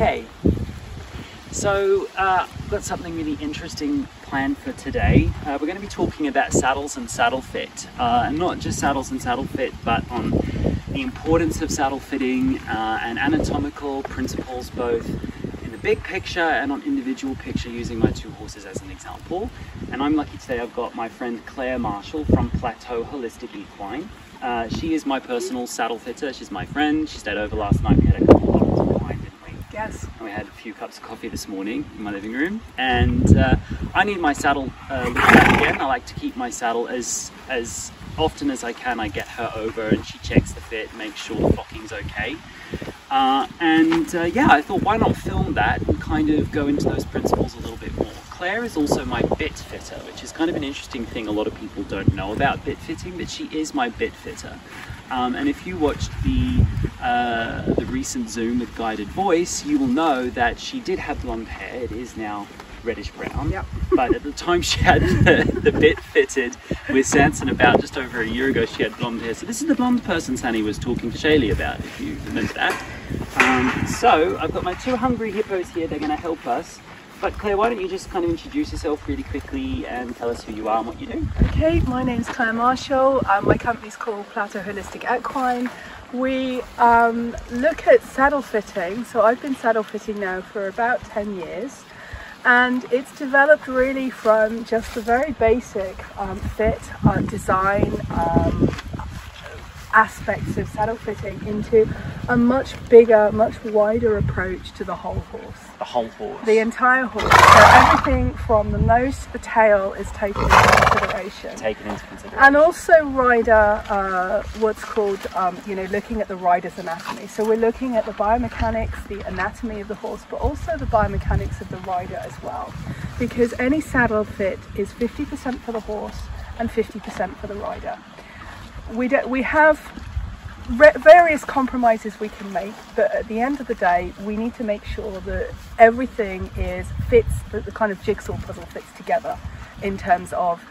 Okay. So, uh, I've got something really interesting planned for today. Uh, we're going to be talking about saddles and saddle fit. Uh, and not just saddles and saddle fit, but on the importance of saddle fitting uh, and anatomical principles both in the big picture and on individual picture using my two horses as an example. And I'm lucky today I've got my friend Claire Marshall from Plateau Holistic Equine. Uh, she is my personal saddle fitter. She's my friend. She stayed over last night. We had a couple of bottles of wine, didn't we? Yes. And we had a few cups of coffee this morning in my living room. And uh, I need my saddle uh, again. I like to keep my saddle as as often as I can. I get her over and she checks the fit, makes sure the blocking's okay. Uh, and uh, yeah, I thought why not film that and kind of go into those principles a little bit more. Claire is also my bit fitter, which is kind of an interesting thing a lot of people don't know about bit fitting, but she is my bit fitter. Um, and if you watched the uh, the recent Zoom with Guided Voice, you will know that she did have blonde hair. It is now reddish brown. Yep. But at the time she had the, the bit fitted with Sanson about just over a year ago, she had blonde hair. So this is the blonde person Sani was talking to Shaylee about, if you remember that. Um, so I've got my two hungry hippos here. They're going to help us. But Claire, why don't you just kind of introduce yourself really quickly and tell us who you are and what you do? Okay, my name's Claire Marshall. Um, my company's called Plateau Holistic Equine. We um, look at saddle fitting. So I've been saddle fitting now for about 10 years. And it's developed really from just the very basic um, fit, uh, design, um, aspects of saddle fitting into a much bigger, much wider approach to the whole horse. The whole horse. The entire horse. So everything from the nose to the tail is taken into consideration. taken into consideration. And also rider, uh, what's called, um, you know, looking at the rider's anatomy. So we're looking at the biomechanics, the anatomy of the horse, but also the biomechanics of the rider as well. Because any saddle fit is 50% for the horse and 50% for the rider. We, do, we have re- various compromises we can make, but at the end of the day, we need to make sure that everything is fits, that the kind of jigsaw puzzle fits together in terms of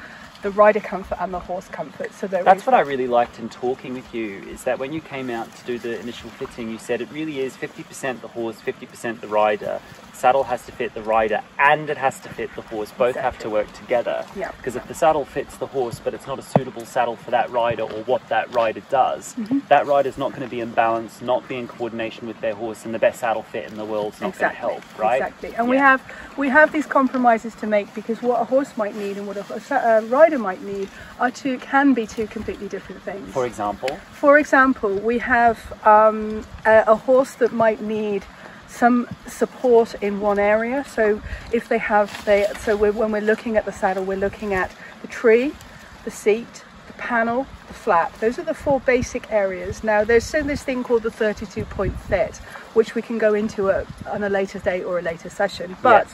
the rider comfort and the horse comfort. So there That's what I really liked in talking with you is that when you came out to do the initial fitting, you said it really is 50% the horse, 50% the rider. Saddle has to fit the rider and it has to fit the horse. Both have to work together. Yeah. Because if the saddle fits the horse but it's not a suitable saddle for that rider or what that rider does, Mm-hmm. that rider's not going to be in balance, not be in coordination with their horse, and the best saddle fit in the world's not going to help, right? Exactly. And we have we have these compromises to make because what a horse might need and what a, a a rider might need are two can be two completely different things. For example, For example, we have um, a, a horse that might need some support in one area. So if they have, they so we're, when we're looking at the saddle, we're looking at the tree, the seat, the panel, the flap. Those are the four basic areas. Now there's still this thing called the 32 point fit, which we can go into a, on a later date or a later session. But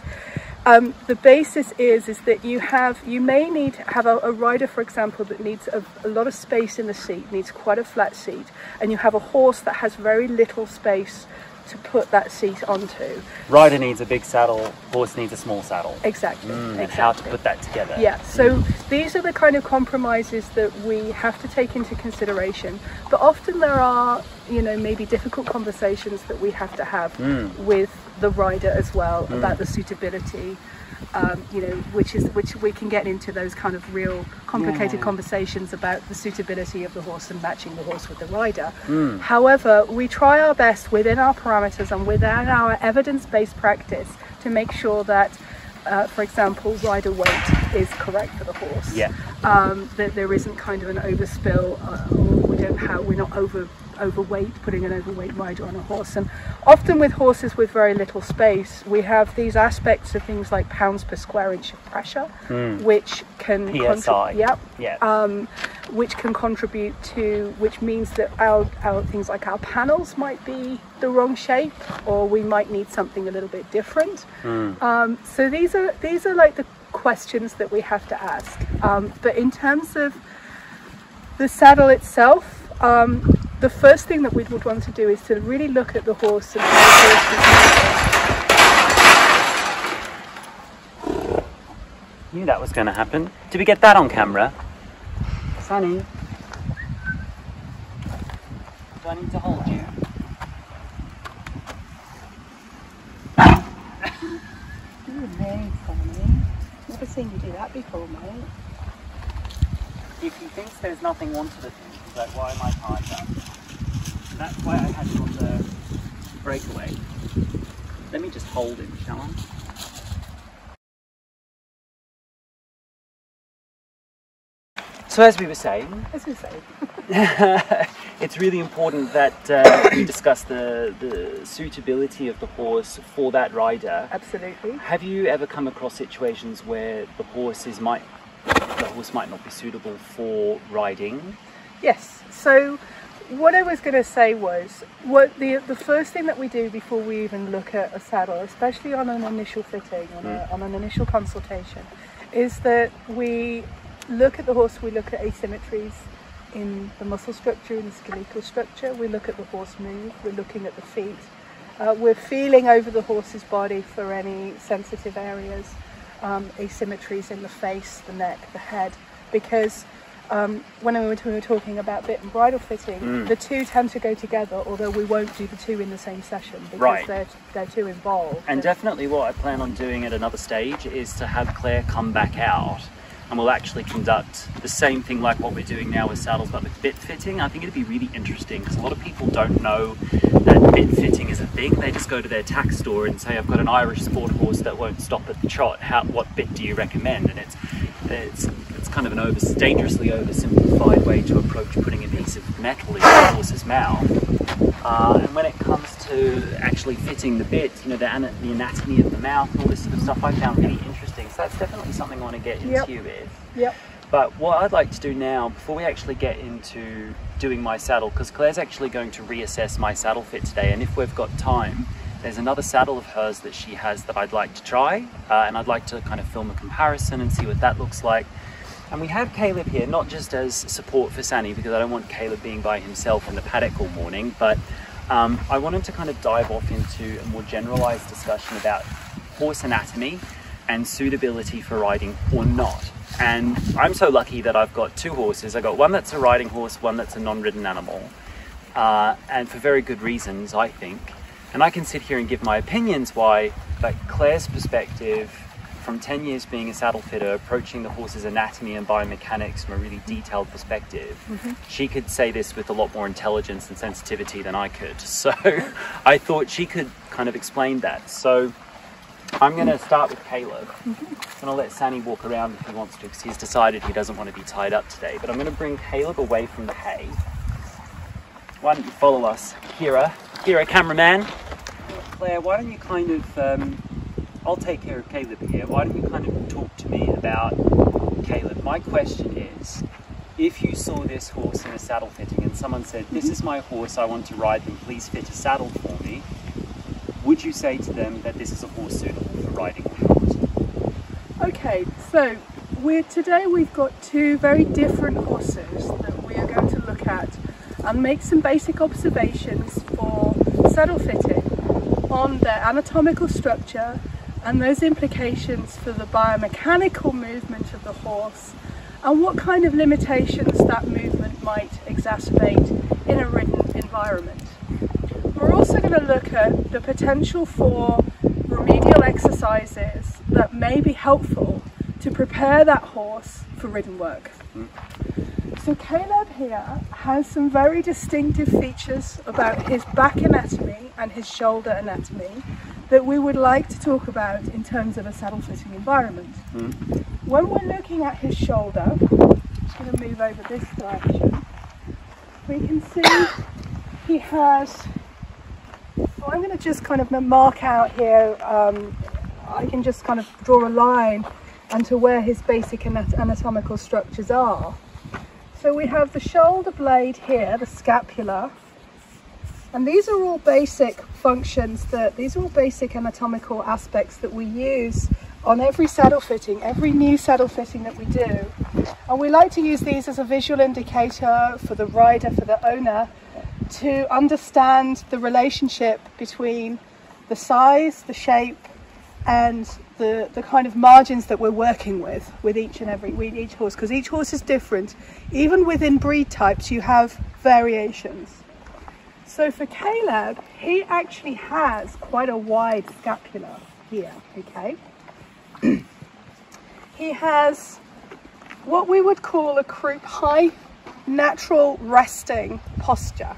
um, the basis is is that you have you may need have a, a rider, for example, that needs a, a lot of space in the seat, needs quite a flat seat, and you have a horse that has very little space to put that seat onto. rider needs a big saddle, horse needs a small saddle. Exactly. Mm, and how to put that together. Yeah, so mm. these are the kind of compromises that we have to take into consideration. But often there are, you know, maybe difficult conversations that we have to have mm. with the rider as well mm. about the suitability. Um, you know, which is which we can get into those kind of real complicated Yeah. conversations about the suitability of the horse and matching the horse with the rider. However, we try our best within our parameters and within our evidence-based practice to make sure that uh, for example, rider weight is correct for the horse. Yeah. Um, that there isn't kind of an overspill, uh, or we don't have, we're not over overweight, putting an overweight rider on a horse. And often with horses with very little space, we have these aspects of things like pounds per square inch of pressure, which can PSI. yep, Yeah. um, which can contribute to, which means that our, our things like our panels might be the wrong shape, or we might need something a little bit different. Um, so these are these are like the questions that we have to ask. Um, but in terms of the saddle itself, um, the first thing that we would want to do is to really look at the horse and how the horse is. Knew that was going to happen. Did we get that on camera? Sunny. Do I need to hold you? Ooh, very funny. Never seen you do that before, mate. If he thinks there's nothing wanted of him, he's like, why am I tied up? That's why I had you on the breakaway. Let me just hold him, shall I? So as we were saying, As we say. it's really important that uh, we discuss the, the suitability of the horse for that rider. Absolutely. Have you ever come across situations where the horses might the horse might not be suitable for riding? Yes. So what I was going to say was what the the first thing that we do before we even look at a saddle, especially on an initial fitting, on, a, on an initial consultation, is that we look at the horse. We look at asymmetries in the muscle structure, in the skeletal structure. We look at the horse move. We're looking at the feet. Uh, we're feeling over the horse's body for any sensitive areas, um, asymmetries in the face, the neck, the head, because um, when we were, we were talking about bit and bridle fitting, Mm. the two tend to go together, although we won't do the two in the same session because Right. they're, they're too involved. And definitely what I plan on doing at another stage is to have Claire come back out and we'll actually conduct the same thing like what we're doing now with saddles but with bit fitting. I think it'd be really interesting because a lot of people don't know that bit fitting is a thing. They just go to their tack store and say, I've got an Irish sport horse that won't stop at the trot. How, what bit do you recommend? And it's, it's kind of an over, dangerously oversimplified way to approach putting a piece of metal in the horse's mouth. Uh, and when it comes to actually fitting the bit, you know, the, ana- the anatomy of the mouth, all this sort of stuff, I found really interesting. So that's definitely something I want to get into Yep. with. Yep. But what I'd like to do now, before we actually get into doing my saddle, because Claire's actually going to reassess my saddle fit today, and if we've got time, there's another saddle of hers that she has that I'd like to try, uh, and I'd like to kind of film a comparison and see what that looks like. And we have Caleb here, not just as support for Sani, because I don't want Caleb being by himself in the paddock all morning, but um, I wanted to kind of dive off into a more generalized discussion about horse anatomy and suitability for riding or not. And I'm so lucky that I've got two horses. I've got one that's a riding horse, one that's a non ridden animal. Uh, and for very good reasons, I think. And I can sit here and give my opinions why, but Claire's perspective, from 10 years being a saddle fitter, approaching the horse's anatomy and biomechanics from a really detailed perspective, she could say this with a lot more intelligence and sensitivity than I could. So I thought she could kind of explain that. So I'm going to start with Caleb. I'm going to let Sani walk around if he wants to because he's decided he doesn't want to be tied up today. But I'm going to bring Caleb away from the hay. Why don't you follow us? Kira, Kira, cameraman. Claire, why don't you kind of, um, I'll take care of Caleb here. Why don't you kind of talk to me about Caleb? My question is, if you saw this horse in a saddle fitting and someone said, this is my horse, I want to ride them, please fit a saddle for me, would you say to them that this is a horse suitable for riding? Okay, so we're today we've got two very different horses that we are going to look at and make some basic observations for saddle fitting on their anatomical structure and those implications for the biomechanical movement of the horse and what kind of limitations that movement might exacerbate in a ridden environment. We're also going to look at the potential for remedial exercises that may be helpful to prepare that horse for ridden work. So Caleb here has some very distinctive features about his back anatomy and his shoulder anatomy that we would like to talk about in terms of a saddle fitting environment. When we're looking at his shoulder, I'm just going to move over this direction, we can see he has, well, I'm going to just kind of mark out here, um, I can just kind of draw a line onto where his basic anatomical structures are. So we have the shoulder blade here, the scapula, and these are all basic functions that, these are all basic anatomical aspects that we use on every saddle fitting, every new saddle fitting that we do. And we like to use these as a visual indicator for the rider, for the owner, to understand the relationship between the size, the shape, and the, the kind of margins that we're working with with each and every with each horse because each horse is different even within breed types you have variations so for Caleb he actually has quite a wide scapula here okay he has what we would call a croup high natural resting posture.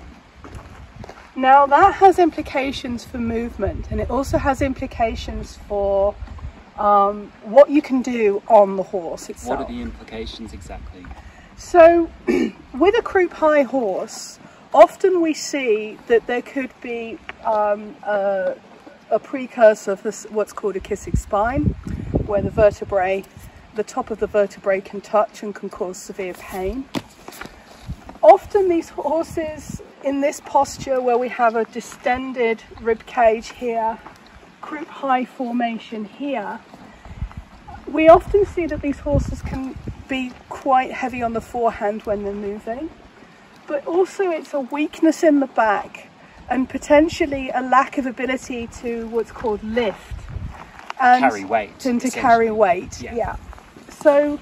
Now that has implications for movement and it also has implications for um, what you can do on the horse itself. What are the implications exactly? So with a croup high horse, often we see that there could be um, a, a, precursor of this, what's called a kissing spine, where the vertebrae the top of the vertebrae can touch and can cause severe pain. Often these horses in this posture where we have a distended rib cage here, croup high formation here, we often see that these horses can be quite heavy on the forehand when they're moving, but also it's a weakness in the back and potentially a lack of ability to what's called lift and carry weight and to carry weight yeah. yeah. So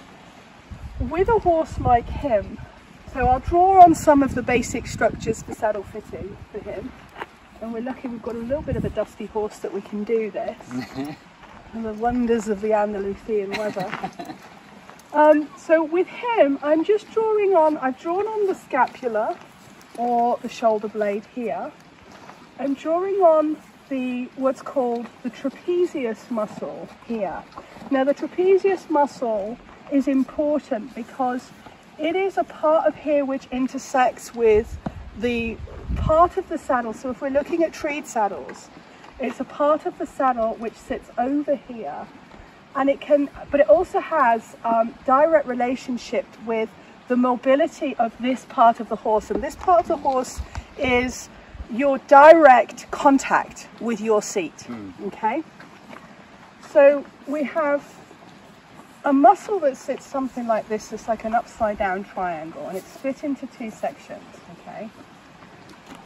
with a horse like him, so I'll draw on some of the basic structures for saddle fitting for him. And we're lucky we've got a little bit of a dusty horse that we can do this. and the wonders of the Andalusian weather. um, so with him, I'm just drawing on, I've drawn on the scapula or the shoulder blade here. I'm drawing on the what's called the trapezius muscle here. Now the trapezius muscle is important because it is a part of here which intersects with the part of the saddle. So if we're looking at treed saddles, it's a part of the saddle which sits over here and it can, but it also has um, direct relationship with the mobility of this part of the horse. And this part of the horse is your direct contact with your seat, mm. okay? So we have a muscle that sits something like this, it's like an upside down triangle, and it's split into two sections, okay?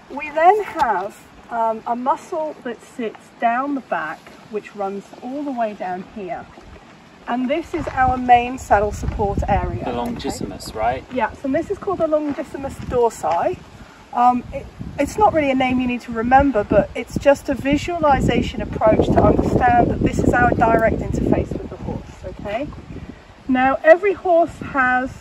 We then have um, a muscle that sits down the back, which runs all the way down here. And this is our main saddle support area. The longissimus, okay? right? Yeah, so this is called the longissimus dorsi. Um, it, it's not really a name you need to remember, but it's just a visualization approach to understand that this is our direct interface with the horse, okay? Now, every horse has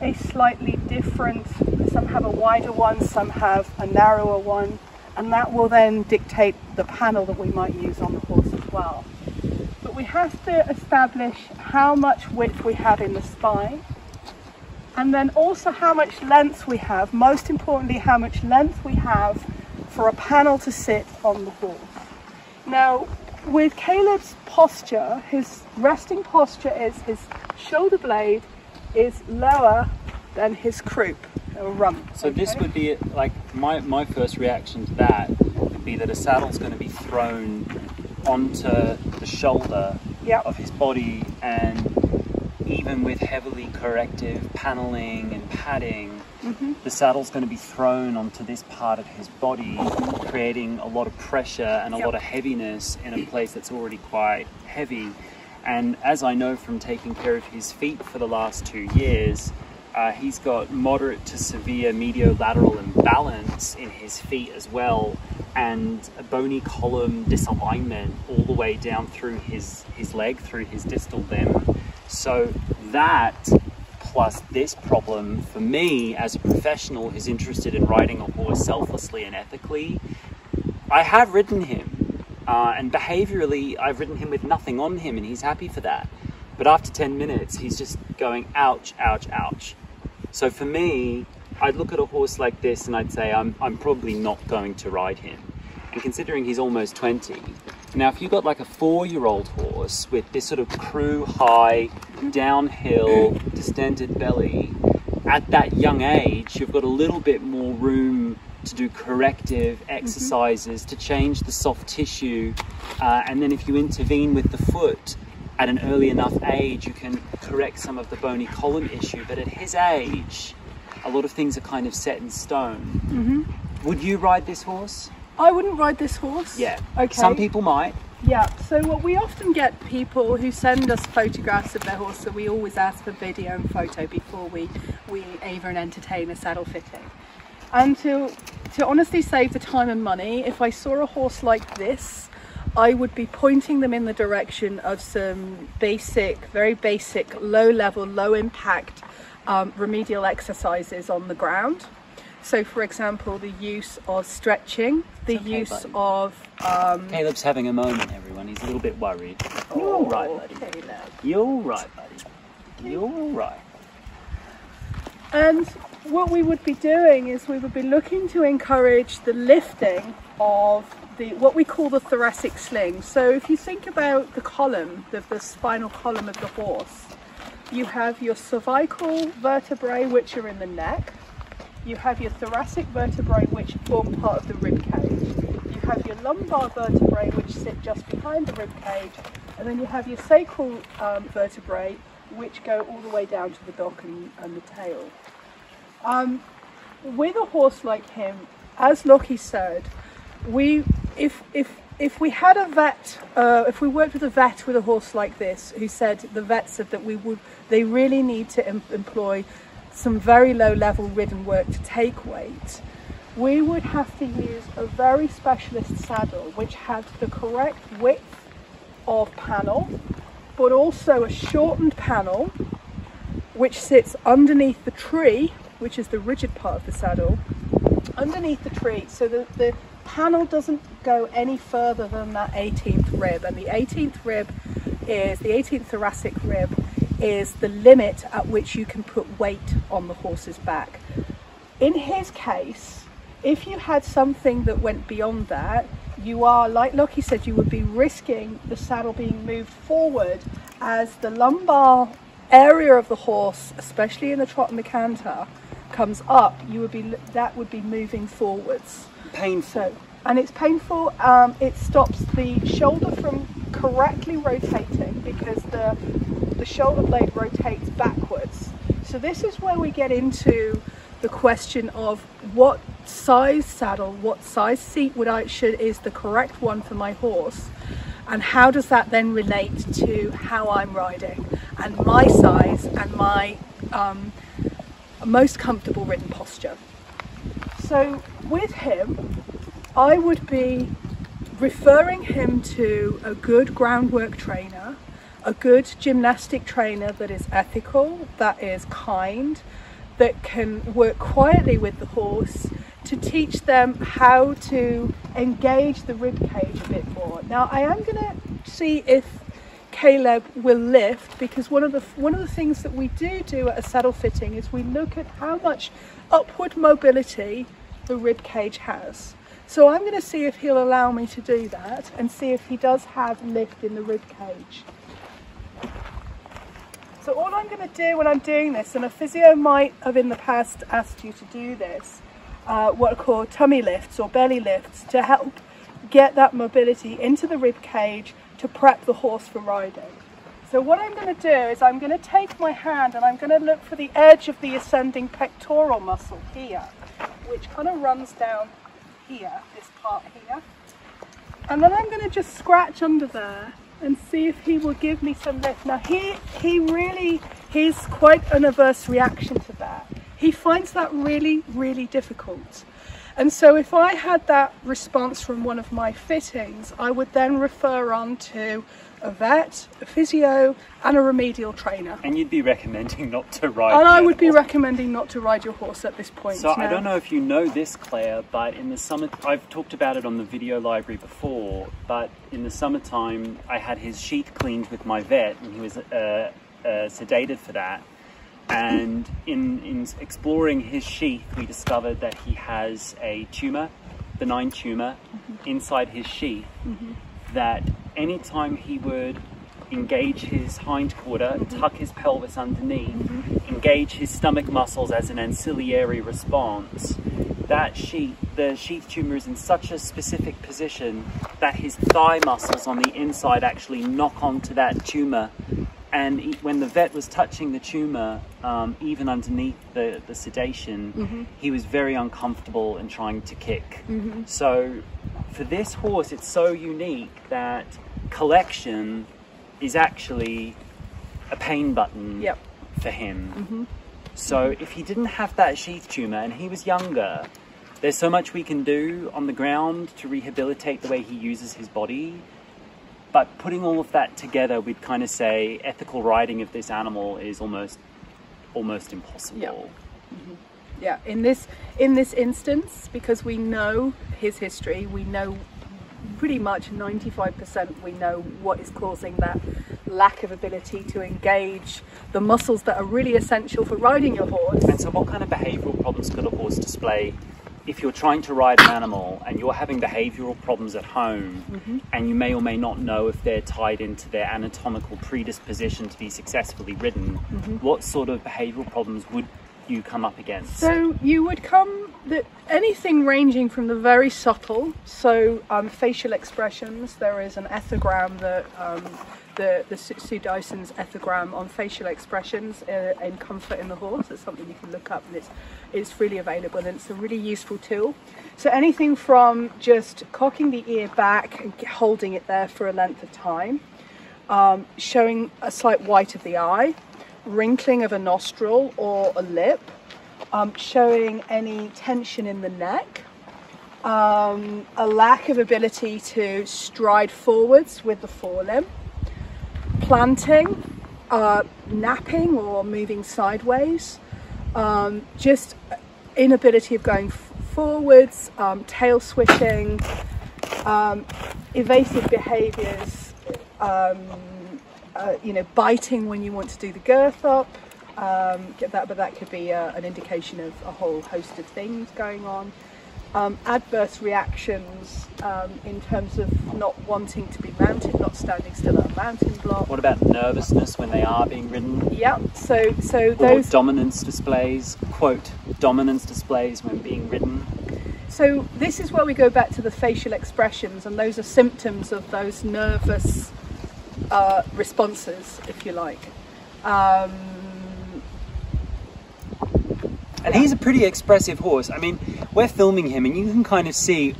a slightly different, some have a wider one, some have a narrower one, and that will then dictate the panel that we might use on the horse as well. But we have to establish how much width we have in the spine, and then also how much length we have, most importantly how much length we have for a panel to sit on the horse. Now with Caleb's posture, his resting posture is his shoulder blade is lower than his croup rump. So okay? this would be like my, my first reaction to that would be that a saddle's going to be thrown onto the shoulder yep. of his body and even with heavily corrective paneling and padding, mm-hmm. the saddle's going to be thrown onto this part of his body, creating a lot of pressure and a yep. lot of heaviness in a place that's already quite heavy. And as I know from taking care of his feet for the last two years, uh, he's got moderate to severe mediolateral imbalance in his feet as well, and a bony column disalignment all the way down through his, his leg, through his distal limb. So that plus this problem for me as a professional who's interested in riding a horse selflessly and ethically, I have ridden him. Uh, and behaviorally, I've ridden him with nothing on him, and he's happy for that. But after 10 minutes, he's just going, ouch, ouch, ouch. So for me, I'd look at a horse like this and I'd say I'm, I'm probably not going to ride him. And considering he's almost 20, now if you've got like a four-year-old horse with this sort of croup high, downhill, distended belly, at that young age, you've got a little bit more room to do corrective exercises, to change the soft tissue, uh, and then if you intervene with the foot at an early enough age, you can correct some of the bony column issue. But at his age, a lot of things are kind of set in stone. Mm-hmm. Would you ride this horse? I wouldn't ride this horse. Yeah. Okay. Some people might. Yeah, so what we often get people who send us photographs of their horse, so we always ask for video and photo before we, we even entertain a saddle fitting. And to, to honestly save the time and money, if I saw a horse like this, I would be pointing them in the direction of some basic, very basic, low level, low impact um, remedial exercises on the ground. So, for example, the use of stretching, the okay, use buddy. of um, Caleb's having a moment, everyone. He's a little bit worried. You're all right, buddy. Caleb. You're all right, buddy. You're all right. And what we would be doing is we would be looking to encourage the lifting of the what we call the thoracic sling. So if you think about the column, the, the spinal column of the horse, you have your cervical vertebrae which are in the neck, you have your thoracic vertebrae which form part of the rib cage, you have your lumbar vertebrae which sit just behind the rib cage, and then you have your sacral um, vertebrae which go all the way down to the dock and, and the tail. Um, with a horse like him, as Lockie said, we if if if we had a vet, uh, if we worked with a vet with a horse like this, who said the vet said that we would, they really need to em- employ some very low level ridden work to take weight. We would have to use a very specialist saddle which had the correct width of panel, but also a shortened panel which sits underneath the tree, which is the rigid part of the saddle, underneath the tree, so that the panel doesn't go any further than that 18th rib. And the 18th rib is the 18th thoracic rib is the limit at which you can put weight on the horse's back. In his case, if you had something that went beyond that, you are, like Lockie said, you would be risking the saddle being moved forward as the lumbar area of the horse, especially in the trot and the canter, comes up. You would be that would be moving forwards. Painful. So, and it's painful. Um, it stops the shoulder from correctly rotating because the the shoulder blade rotates backwards. So this is where we get into the question of what size saddle, what size seat would I should is the correct one for my horse, and how does that then relate to how I'm riding and my size and my um, most comfortable ridden posture. So with him, I would be referring him to a good groundwork trainer, a good gymnastic trainer that is ethical, that is kind, that can work quietly with the horse to teach them how to engage the rib cage a bit more. Now I am going to see if Caleb will lift because one of the one of the things that we do do at a saddle fitting is we look at how much upward mobility the rib cage has. So I'm going to see if he'll allow me to do that and see if he does have lift in the rib cage. So all I'm going to do when I'm doing this, and a physio might have in the past asked you to do this, uh, what are called tummy lifts or belly lifts to help get that mobility into the rib cage to prep the horse for riding. So what I'm going to do is I'm going to take my hand and I'm going to look for the edge of the ascending pectoral muscle here, which kind of runs down here, this part here. And then I'm going to just scratch under there and see if he will give me some lift. Now he, he really, he's quite an averse reaction to that. He finds that really, really difficult. And so if I had that response from one of my fittings, I would then refer on to a vet, a physio, and a remedial trainer. And you'd be recommending not to ride. And I would be recommending not to ride your horse at this point. So I don't know if you know this, Claire, but in the summer, I've talked about it on the video library before. But in the summertime, I had his sheath cleaned with my vet, and he was uh, uh, sedated for that. And in, in exploring his sheath, we discovered that he has a tumor, benign tumor, inside his sheath. That anytime he would engage his hind quarter, mm-hmm. tuck his pelvis underneath, mm-hmm. engage his stomach muscles as an ancillary response, that sheath, the sheath tumor is in such a specific position that his thigh muscles on the inside actually knock onto that tumor. And he- when the vet was touching the tumor, um, even underneath the, the sedation, mm-hmm. he was very uncomfortable and trying to kick. So, for this horse, it's so unique that collection is actually a pain button Yep. for him. Mm-hmm. So if he didn't have that sheath tumor and he was younger, there's so much we can do on the ground to rehabilitate the way he uses his body. But putting all of that together, we'd kind of say ethical riding of this animal is almost almost impossible. Yeah, mm-hmm. in this in this instance, because we know his history, we know pretty much 95% we know what is causing that lack of ability to engage the muscles that are really essential for riding your horse. And so, what kind of behavioural problems could a horse display if you're trying to ride an animal and you're having behavioural problems at home, mm-hmm. and you may or may not know if they're tied into their anatomical predisposition to be successfully ridden? Mm-hmm. What sort of behavioural problems would you come up against? So you would come that anything ranging from the very subtle, so um, facial expressions. There is an ethogram that um, the the Sue Dyson's ethogram on facial expressions uh, in comfort in the horse. It's something you can look up, and it's it's freely available, and it's a really useful tool. So anything from just cocking the ear back and holding it there for a length of time, um, showing a slight white of the eye, wrinkling of a nostril or a lip, um, showing any tension in the neck, um, a lack of ability to stride forwards with the forelimb, planting, uh, napping or moving sideways, um, just inability of going forwards, um, tail swishing, um, evasive behaviours, um, uh, you know, biting when you want to do the girth up. Um, get that, but that could be uh, an indication of a whole host of things going on. Um, adverse reactions um, in terms of not wanting to be mounted, not standing still at a mountain block. what about nervousness when they are being ridden? Yeah, so so Or those dominance displays, quote, dominance displays when being ridden? So this is where we go back to the facial expressions, and those are symptoms of those nervous uh, responses, if you like. Um, And he's a pretty expressive horse. I mean, we're filming him, and you can kind of see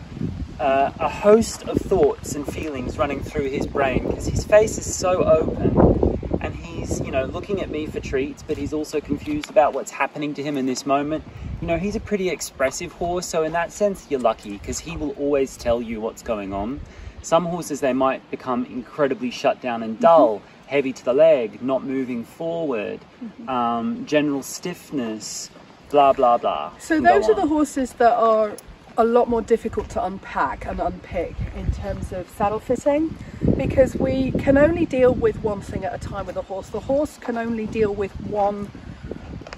uh, a host of thoughts and feelings running through his brain because his face is so open, and he's, you know, looking at me for treats, but he's also confused about what's happening to him in this moment. You know, he's a pretty expressive horse, so in that sense, you're lucky because he will always tell you what's going on. Some horses, they might become incredibly shut down and dull, heavy to the leg, not moving forward, um, general stiffness, blah blah blah. so those are the horses that are a lot more difficult to unpack and unpick in terms of saddle fitting because we can only deal with one thing at a time with a horse. The horse can only deal with one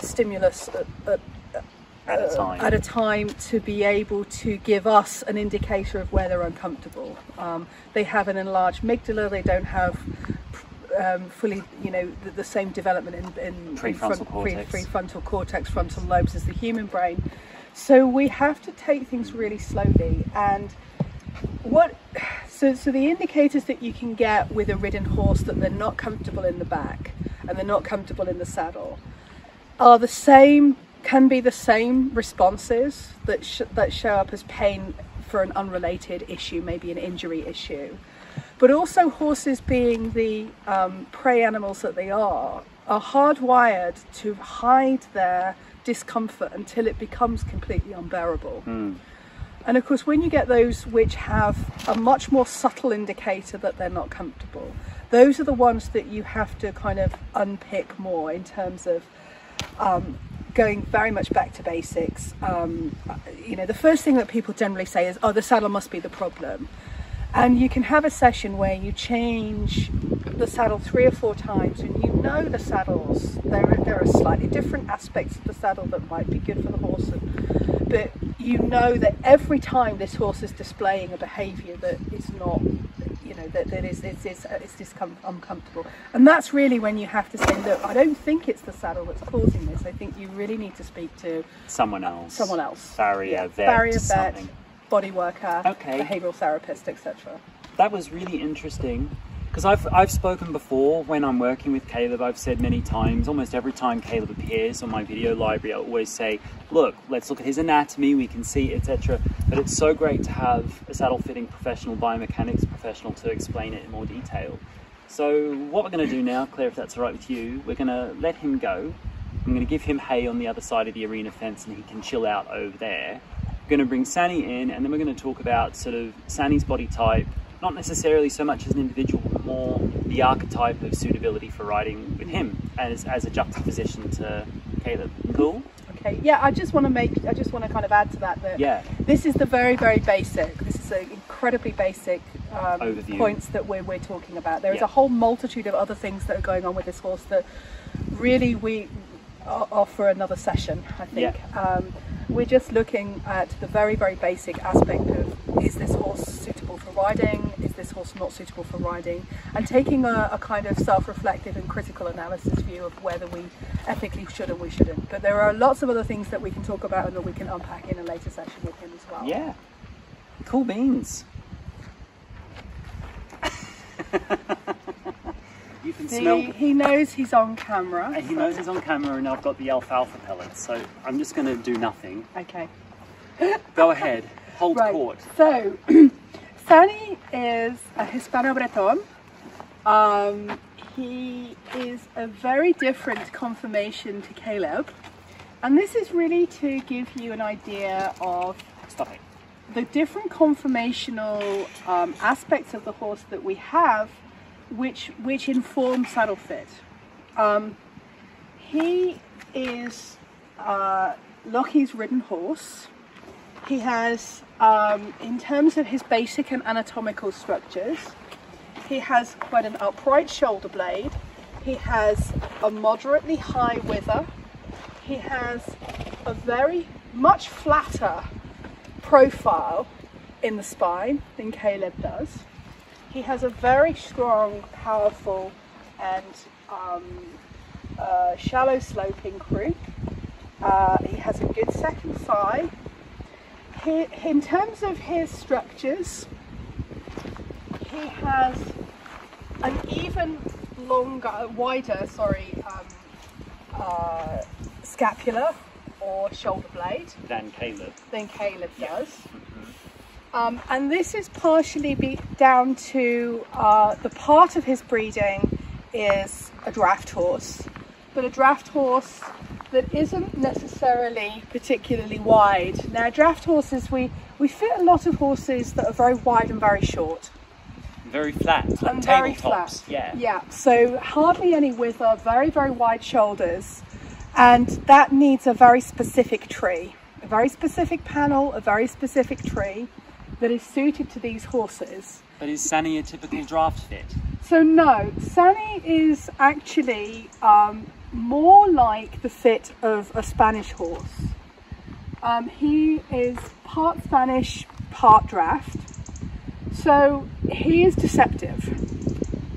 stimulus at, at, at a time. at a time to be able to give us an indicator of where they're uncomfortable. Um, they have an enlarged amygdala. They don't have um, fully, you know, the, the same development in, in in Prefrontal pre- cortex. prefrontal cortex, frontal lobes as the human brain. So we have to take things really slowly. And what, so so the indicators that you can get with a ridden horse that they're not comfortable in the back and they're not comfortable in the saddle are the same can be the same responses that sh- that show up as pain for an unrelated issue maybe an injury issue. But also horses being the um, prey animals that they are are hardwired to hide their discomfort until it becomes completely unbearable. And of course, when you get those which have a much more subtle indicator that they're not comfortable, those are the ones that you have to kind of unpick more in terms of um, going very much back to basics. Um, you know, the first thing that people generally say is, oh, the saddle must be the problem. And you can have a session where you change the saddle three or four times and you know the saddles. There are, there are slightly different aspects of the saddle that might be good for the horse, and, but you know that every time this horse is displaying a behaviour that is not you know that, that is it's, it's, it's discom- uncomfortable and that's really when you have to say look i don't think it's the saddle that's causing this i think you really need to speak to Someone else. someone else Barrier, Yeah, vet, barrier vet something. body worker Okay. behavioral therapist etc That was really interesting because I've, I've spoken before when I'm working with Caleb. I've said many times, almost every time Caleb appears on my video library, I always say, Look, let's look at his anatomy, we can see, etc. But it's so great to have a saddle fitting professional, biomechanics professional to explain it in more detail. So, what we're going to do now, Claire, if that's all right with you, we're going to let him go. I'm going to give him hay on the other side of the arena fence and he can chill out over there. We're going to bring Sani in and then we're going to talk about sort of Sani's body type, not necessarily so much as an individual, but more the archetype of suitability for riding with him as, as a juxtaposition to Caleb. Cool? okay yeah i just want to make i just want to kind of add to that that Yeah. this is the very very basic this is an incredibly basic um, Overview. points that we're, we're talking about there is Yeah. a whole multitude of other things that are going on with this horse that really we o- offer another session i think. Um, we're just looking at the very very basic aspect of is this horse suitable for riding? Is this horse not suitable for riding? And taking a, a kind of self-reflective and critical analysis view of whether we ethically should and we shouldn't. But there are lots of other things that we can talk about and that we can unpack in a later session with him as well. Yeah. Cool beans. you can smell. he, he knows he's on camera He knows he's on camera and I've got the alfalfa pellets, so I'm just going to do nothing. okay Go ahead, hold Right. court. So, Sani is a Hispano Breton. Um, he is a very different conformation to Caleb. And this is really to give you an idea of the different conformational um, aspects of the horse that we have, which which inform saddle fit. Um, he is uh, ridden horse. He has, um, in terms of his basic and anatomical structures, he has quite an upright shoulder blade. He has a moderately high wither. He has a very much flatter profile in the spine than Caleb does. He has a very strong, powerful, and um, uh, shallow sloping croup. Uh, he has a good second thigh. He, in terms of his structures, he has an even longer, wider, sorry, um, uh, scapula or shoulder blade Dan Caleb. than Caleb does. Um, and this is partially be down to uh, the part of his breeding is a draft horse, but a draft horse that isn't necessarily particularly wide. Now, draft horses, we, we fit a lot of horses that are very wide and very short. Very flat, like and very tabletops. flat. Yeah. Yeah. So hardly any wither, very very wide shoulders, and that needs a very specific tree, a very specific panel, a very specific tree that is suited to these horses. But is Sani a typical draft fit? So no, Sani is actually um, more like the fit of a Spanish horse. Um, he is part Spanish, part draft. So he is deceptive.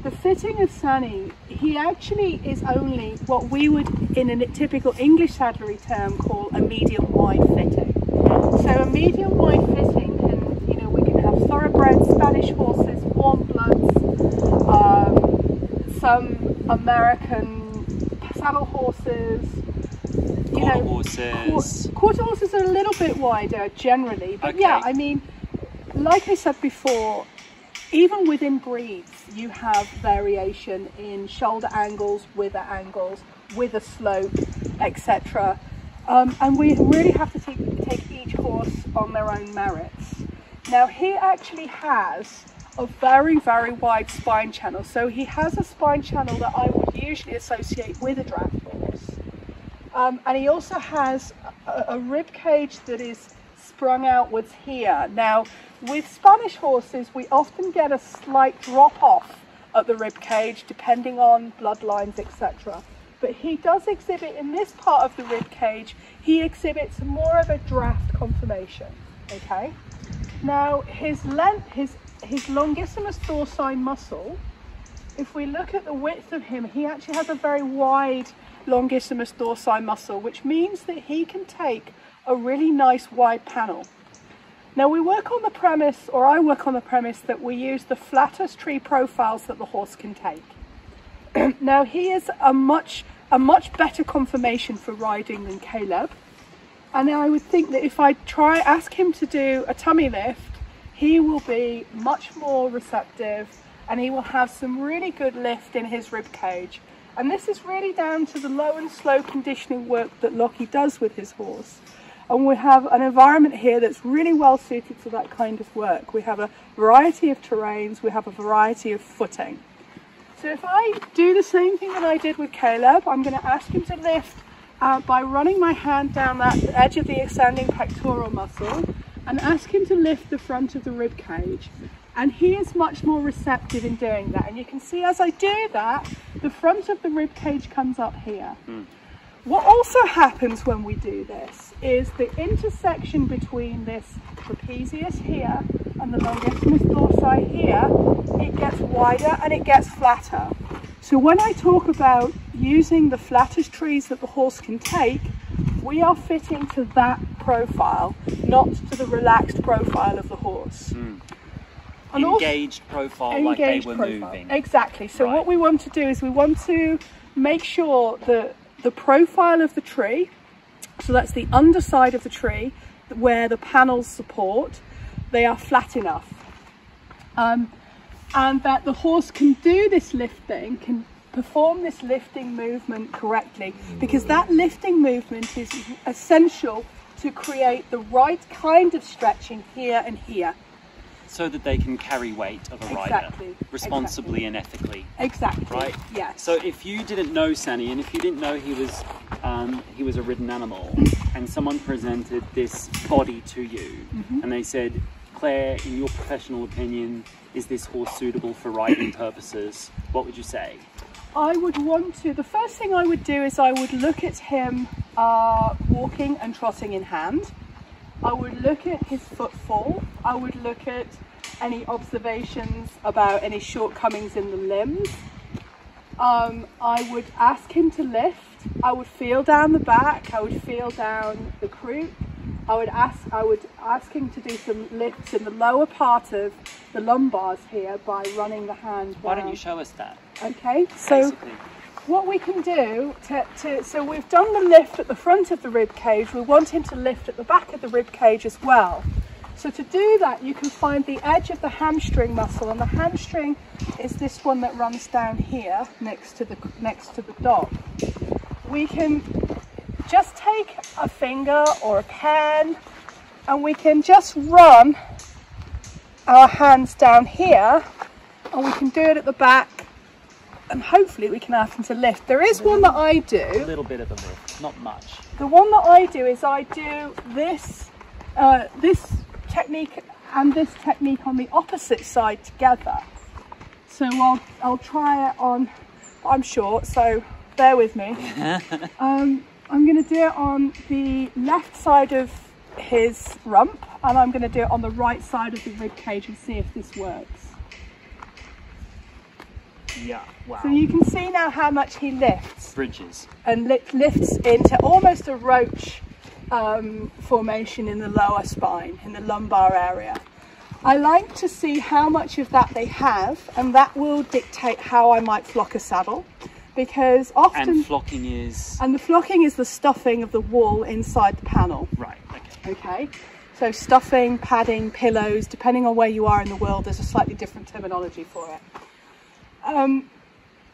The fitting of Sani, he actually is only what we would, in a typical English saddlery term, call a medium wide fitting. So a medium wide fitting can, you know, we can thoroughbred Spanish horses, warm bloods, um, some American saddle horses. You Quarter know, horses. Qu- quarter horses are a little bit wider generally, but yeah, I mean, like I said before, even within breeds, you have variation in shoulder angles, wither angles, wither slope, etc. Um, and we really have to take, take each horse on their own merits. Now, he actually has a very, very wide spine channel. So he has a spine channel that I would usually associate with a draft horse. Um, and he also has a, a rib cage that is sprung outwards here. Now, with Spanish horses, we often get a slight drop off at the rib cage depending on bloodlines, etc. But he does exhibit in this part of the rib cage, he exhibits more of a draft conformation. Okay. Now his length, his his longissimus dorsi muscle, if we look at the width of him, he actually has a very wide longissimus dorsi muscle, which means that he can take a really nice wide panel. Now we work on the premise, or I work on the premise that we use the flattest tree profiles that the horse can take. now he is a much, a much better conformation for riding than Caleb. And I would think that if I try, ask him to do a tummy lift, he will be much more receptive and he will have some really good lift in his rib cage. And this is really down to the low and slow conditioning work that Lockie does with his horse. And we have an environment here that's really well suited to that kind of work. We have a variety of terrains, we have a variety of footing. So if I do the same thing that I did with Caleb, I'm going to ask him to lift uh, by running my hand down that edge of the extending pectoral muscle and ask him to lift the front of the rib cage and he is much more receptive in doing that and you can see as I do that the front of the rib cage comes up here. Mm. What also happens when we do this is the intersection between this trapezius here and the longissimus dorsi here, it gets wider and it gets flatter. So when I talk about using the flattest trees that the horse can take, we are fitting to that profile, not to the relaxed profile of the horse. Mm. engaged profile engaged like they were profile. moving. Exactly. So right. what we want to do is we want to make sure that the profile of the tree, so that's the underside of the tree where the panels support, they are flat enough. Um, and that the horse can do this lifting, can perform this lifting movement correctly because that lifting movement is essential to create the right kind of stretching here and here so that they can carry weight of a exactly. rider responsibly exactly. and ethically. Exactly. Right. Yes. So if you didn't know Sani, and if you didn't know he was um, he was a ridden animal, and someone presented this body to you, mm -hmm. and they said, Claire, in your professional opinion, is this horse suitable for riding purposes? What would you say? I would want to. The first thing I would do is I would look at him uh, walking and trotting in hand. I would look at his footfall. I would look at any observations about any shortcomings in the limbs. Um, I would ask him to lift. I would feel down the back. I would feel down the croup. I would ask I would ask him to do some lifts in the lower part of the lumbars here by running the hand. Why don't you show us that? Okay, so Basically what we can do to, to, so we've done the lift at the front of the rib cage we want him to lift at the back of the rib cage as well so to do that you can find the edge of the hamstring muscle and the hamstring is this one that runs down here next to the next to the dog we can just take a finger or a pen and we can just run our hands down here and we can do it at the back and hopefully we can ask them to lift. There is one that I do. A little bit of a lift, not much. The one that I do is I do this, uh, this technique and this technique on the opposite side together. So I'll, I'll try it on, I'm short, so bear with me. um, I'm going to do it on the left side of his rump and I'm going to do it on the right side of the rib cage and see if this works. Yeah, wow. So you can see now how much he lifts. Bridges. And li lifts into almost a roach um, formation in the lower spine, in the lumbar area. I like to see how much of that they have and that will dictate how I might flock a saddle because often... And flocking is... And the flocking is the stuffing of the wool inside the panel. Right, okay. Okay. So stuffing, padding, pillows, depending on where you are in the world, there's a slightly different terminology for it um,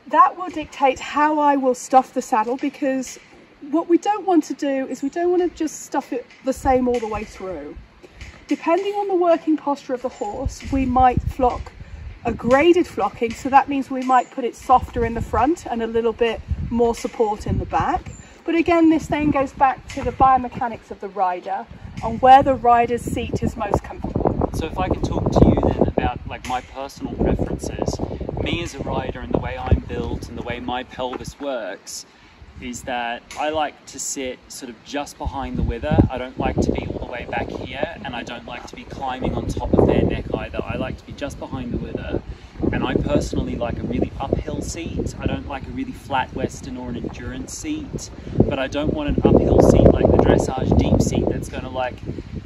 that will dictate how I will stuff the saddle because what we don't want to do is we don't want to just stuff it the same all the way through. Depending on the working posture of the horse, we might flock a graded flocking, so that means we might put it softer in the front and a little bit more support in the back. But again, this then goes back to the biomechanics of the rider and where the rider's seat is most comfortable. So if I can talk to you then about like my personal preferences, me as a rider and the way I'm built and the way my pelvis works is that I like to sit sort of just behind the wither. I don't like to be all the way back here and I don't like to be climbing on top of their neck either. I like to be just behind the wither and I personally like a really uphill seat. I don't like a really flat western or an endurance seat, but I don't want an uphill seat like the dressage deep seat that's going to like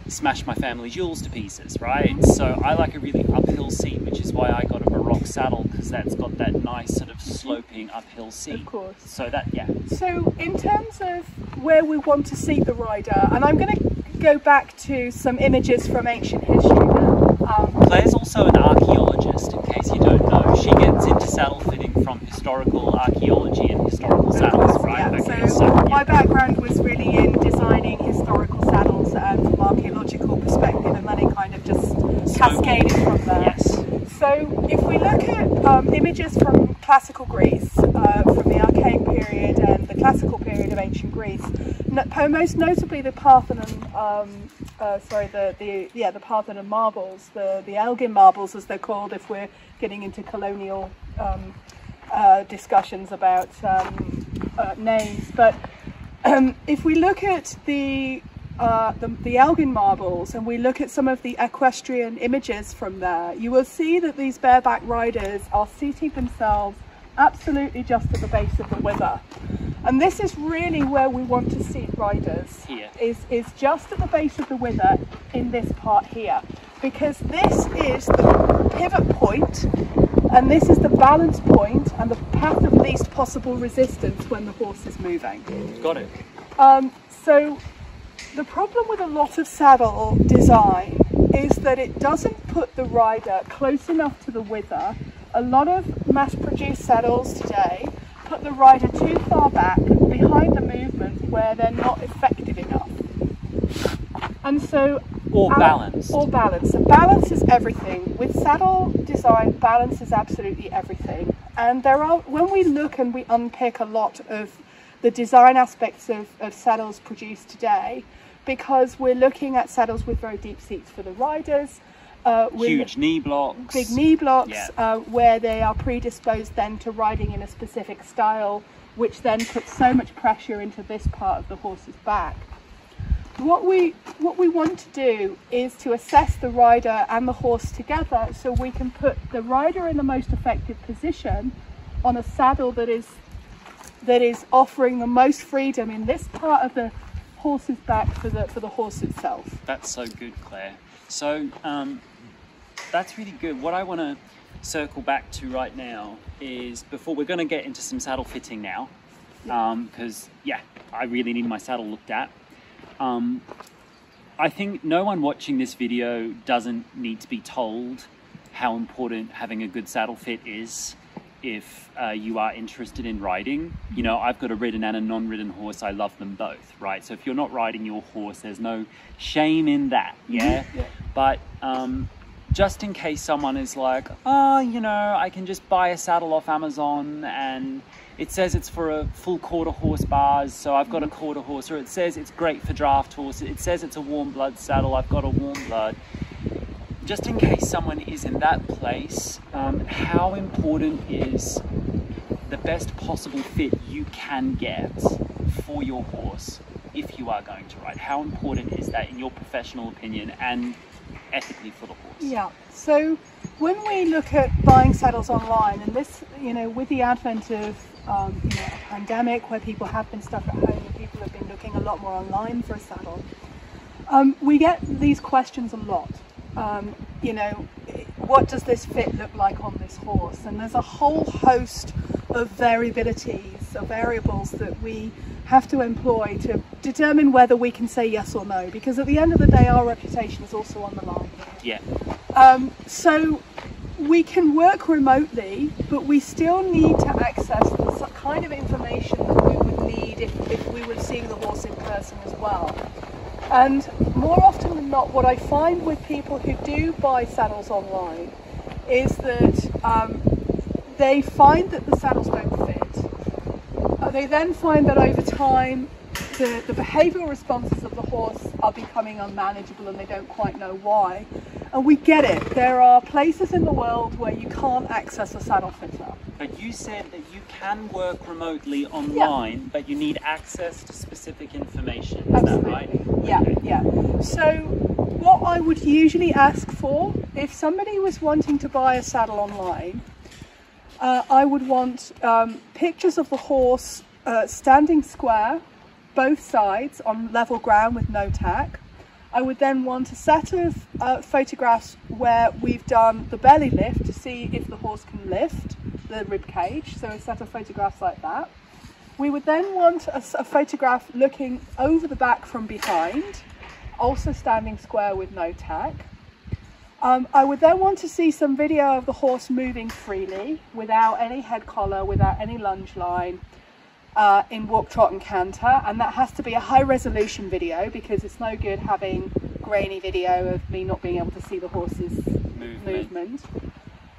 smash my family jewels to pieces, right? So I like a really uphill seat, which is why I got a Baroque saddle because that's got that nice sort of sloping uphill seat. Of course. So that, yeah. So in terms of where we want to seat the rider, and I'm going to go back to some images from ancient history now. Um, Claire's also an archaeologist, in case you don't know. She gets into saddle fitting from historical archaeology and historical saddles, right? Yeah, okay, so, so, my yeah. background was really in designing historical saddles um, from archaeological perspective, and then it kind of just cascaded from there. Yes. So if we look at um, images from classical Greece, uh, from the archaic period and the classical period of ancient Greece, no, most notably the Parthenon, um, uh, sorry, the, the yeah the Parthenon marbles, the the Elgin marbles as they're called, if we're getting into colonial um, uh, discussions about um, uh, names, but um, if we look at the, uh, the the Elgin marbles and we look at some of the equestrian images from there, you will see that these bareback riders are seating themselves absolutely just at the base of the wither. And this is really where we want to seat riders. Here. Is is just at the base of the wither in this part here. Because this is the pivot point and this is the balance point and the path of least possible resistance when the horse is moving. Got it. Um, so the problem with a lot of saddle design is that it doesn't put the rider close enough to the wither. A lot of mass-produced saddles today put the rider too far back behind the movement where they're not effective enough. And so Or balance. Or balance. So balance is everything. With saddle design, balance is absolutely everything. And there are when we look and we unpick a lot of the design aspects of, of saddles produced today, because we're looking at saddles with very deep seats for the riders. Uh, with Huge knee blocks. big knee blocks Yeah. uh, where they are predisposed then to riding in a specific style, which then puts so much pressure into this part of the horse's back. What we what we want to do is to assess the rider and the horse together, so we can put the rider in the most effective position on a saddle that is that is offering the most freedom in this part of the horse's back for the for the horse itself. That's so good, Claire. So um, that's really good. What I want to circle back to right now is before we're going to get into some saddle fitting now, because yeah, I really need my saddle looked at. Um, I think no one watching this video doesn't need to be told how important having a good saddle fit is if uh, you are interested in riding. You know, I've got a ridden and a non ridden horse. I love them both, right? So if you're not riding your horse, there's no shame in that, yeah? Yeah. But um, just in case someone is like, oh, you know, I can just buy a saddle off Amazon and it says it's for a full quarter horse bars, so I've got a quarter horse, or it says it's great for draft horse, it says it's a warm blood saddle, I've got a warm blood. Just in case someone is in that place, um, how important is the best possible fit you can get for your horse if you are going to ride? How important is that in your professional opinion and ethically for the horse? Yeah. So when we look at buying saddles online, and this, you know, with the advent of um, you know, a pandemic where people have been stuck at home and people have been looking a lot more online for a saddle, um, we get these questions a lot. Um, you know, what does this fit look like on this horse? And there's a whole host of variabilities, of variables that we have to employ to determine whether we can say yes or no. Because at the end of the day, our reputation is also on the line. Yeah. Um, so we can work remotely, but we still need to access the kind of information that we would need if, if we were seeing the horse in person as well. And more often than not, what I find with people who do buy saddles online is that um, they find that the saddles don't fit. Uh, they then find that over time, the, the behavioural responses of the horse are becoming unmanageable and they don't quite know why. And we get it. There are places in the world where you can't access a saddle fitter. But you said that you can work remotely online, but you need access to specific information. Is Absolutely. that right? Yeah, yeah. So, what I would usually ask for, if somebody was wanting to buy a saddle online, uh, I would want um, pictures of the horse uh, standing square, both sides on level ground with no tack. I would then want a set of uh, photographs where we've done the belly lift to see if the horse can lift the rib cage. So a set of photographs like that. We would then want a photograph looking over the back from behind, also standing square with no tack. Um, I would then want to see some video of the horse moving freely without any head collar, without any lunge line, uh, in walk, trot, and canter. And that has to be a high resolution video because it's no good having grainy video of me not being able to see the horse's Movement. movement.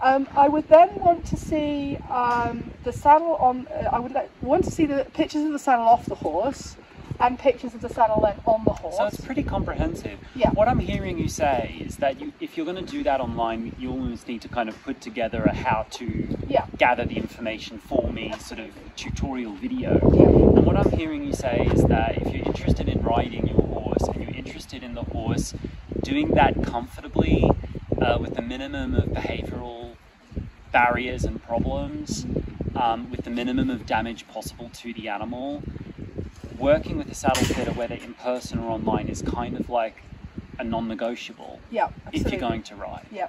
Um, I would then want to see um, the saddle on. Uh, I would like, want to see the pictures of the saddle off the horse, and pictures of the saddle then on the horse. So it's pretty comprehensive. Yeah. What I'm hearing you say is that you, if you're going to do that online, you almost need to kind of put together a how to Yeah. gather the information for me sort of tutorial video. Yeah. And what I'm hearing you say is that if you're interested in riding your horse and you're interested in the horse doing that comfortably uh, with the minimum of behavioral barriers and problems, um, with the minimum of damage possible to the animal, working with a saddle fitter, whether in person or online, is kind of like a non-negotiable yeah, if you're going to ride. Yeah.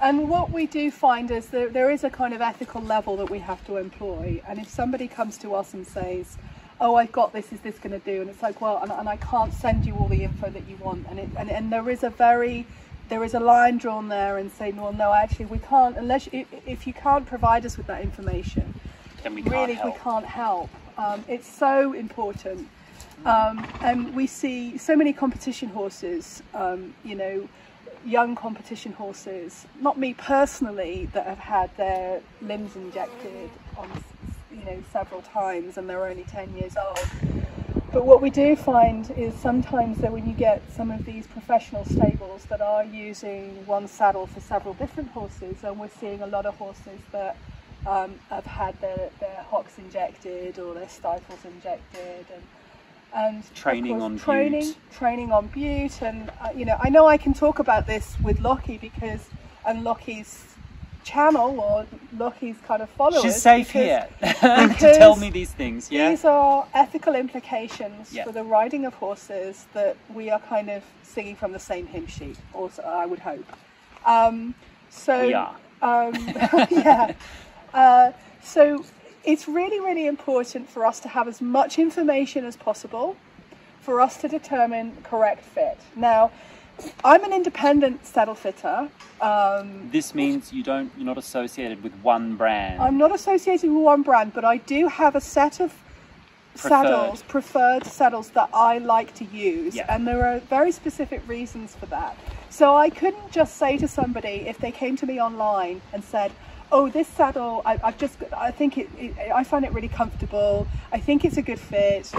And what we do find is that there is a kind of ethical level that we have to employ. And if somebody comes to us and says, oh, I've got this, is this going to do? And it's like, well, and, and I can't send you all the info that you want. And, it, and, and there is a very, there is a line drawn there and saying, well, no, actually, we can't, unless, if, if you can't provide us with that information, Then we can't really help. we can't help. Um, it's so important. Um, and we see so many competition horses, um, you know, young competition horses, not me personally, that have had their limbs injected on, you know, several times and they're only 10 years old. But what we do find is sometimes that when you get some of these professional stables that are using one saddle for several different horses, and we're seeing a lot of horses that um, have had their, their hocks injected or their stifles injected, and and Training course, on training, bute. training on bute, and uh, you know I know I can talk about this with Lockie because and Lockie's channel or Lockie's kind of followers. She's safe because here to tell me these things. Yeah. These are ethical implications Yeah. for the riding of horses that we are kind of singing from the same hymn sheet, also, I would hope. Um, so, We are. Um, yeah. Uh, so it's really, really important for us to have as much information as possible for us to determine correct fit. Now, I'm an independent saddle fitter. Um, This means you don't. You're not associated with one brand. I'm not associated with one brand, but I do have a set of Preferred. saddles, preferred saddles that I like to use, Yeah. and there are very specific reasons for that. So I couldn't just say to somebody if they came to me online and said, "Oh, this saddle, I, I've just, I think it, it, I find it really comfortable. I think it's a good fit,"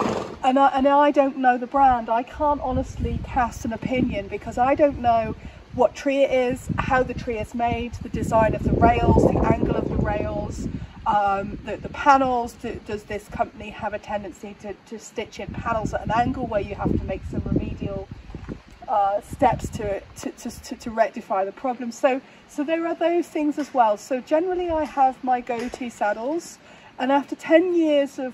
and I, and I don't know the brand. I can't honestly cast an opinion because I don't know what tree it is, how the tree is made, the design of the rails, the angle of the rails um, the, the panels, do, does this company have a tendency to, to stitch in panels at an angle where you have to make some remedial uh, steps to, to, to, to, rectify the problem? So, so there are those things as well. So generally I have my go-to saddles and after 10 years of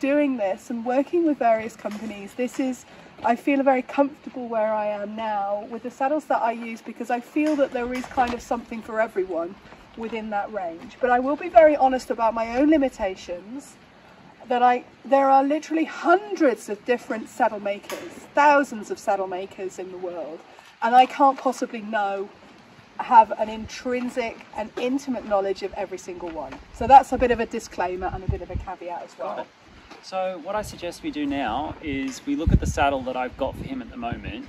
doing this and working with various companies, this is, I feel very comfortable where I am now with the saddles that I use because I feel that there is kind of something for everyone within that range. But I will be very honest about my own limitations. That I there are literally hundreds of different saddle makers, thousands of saddle makers in the world, and I can't possibly know have an intrinsic and intimate knowledge of every single one. So that's a bit of a disclaimer and a bit of a caveat as well. So what I suggest we do now is we look at the saddle that I've got for him at the moment,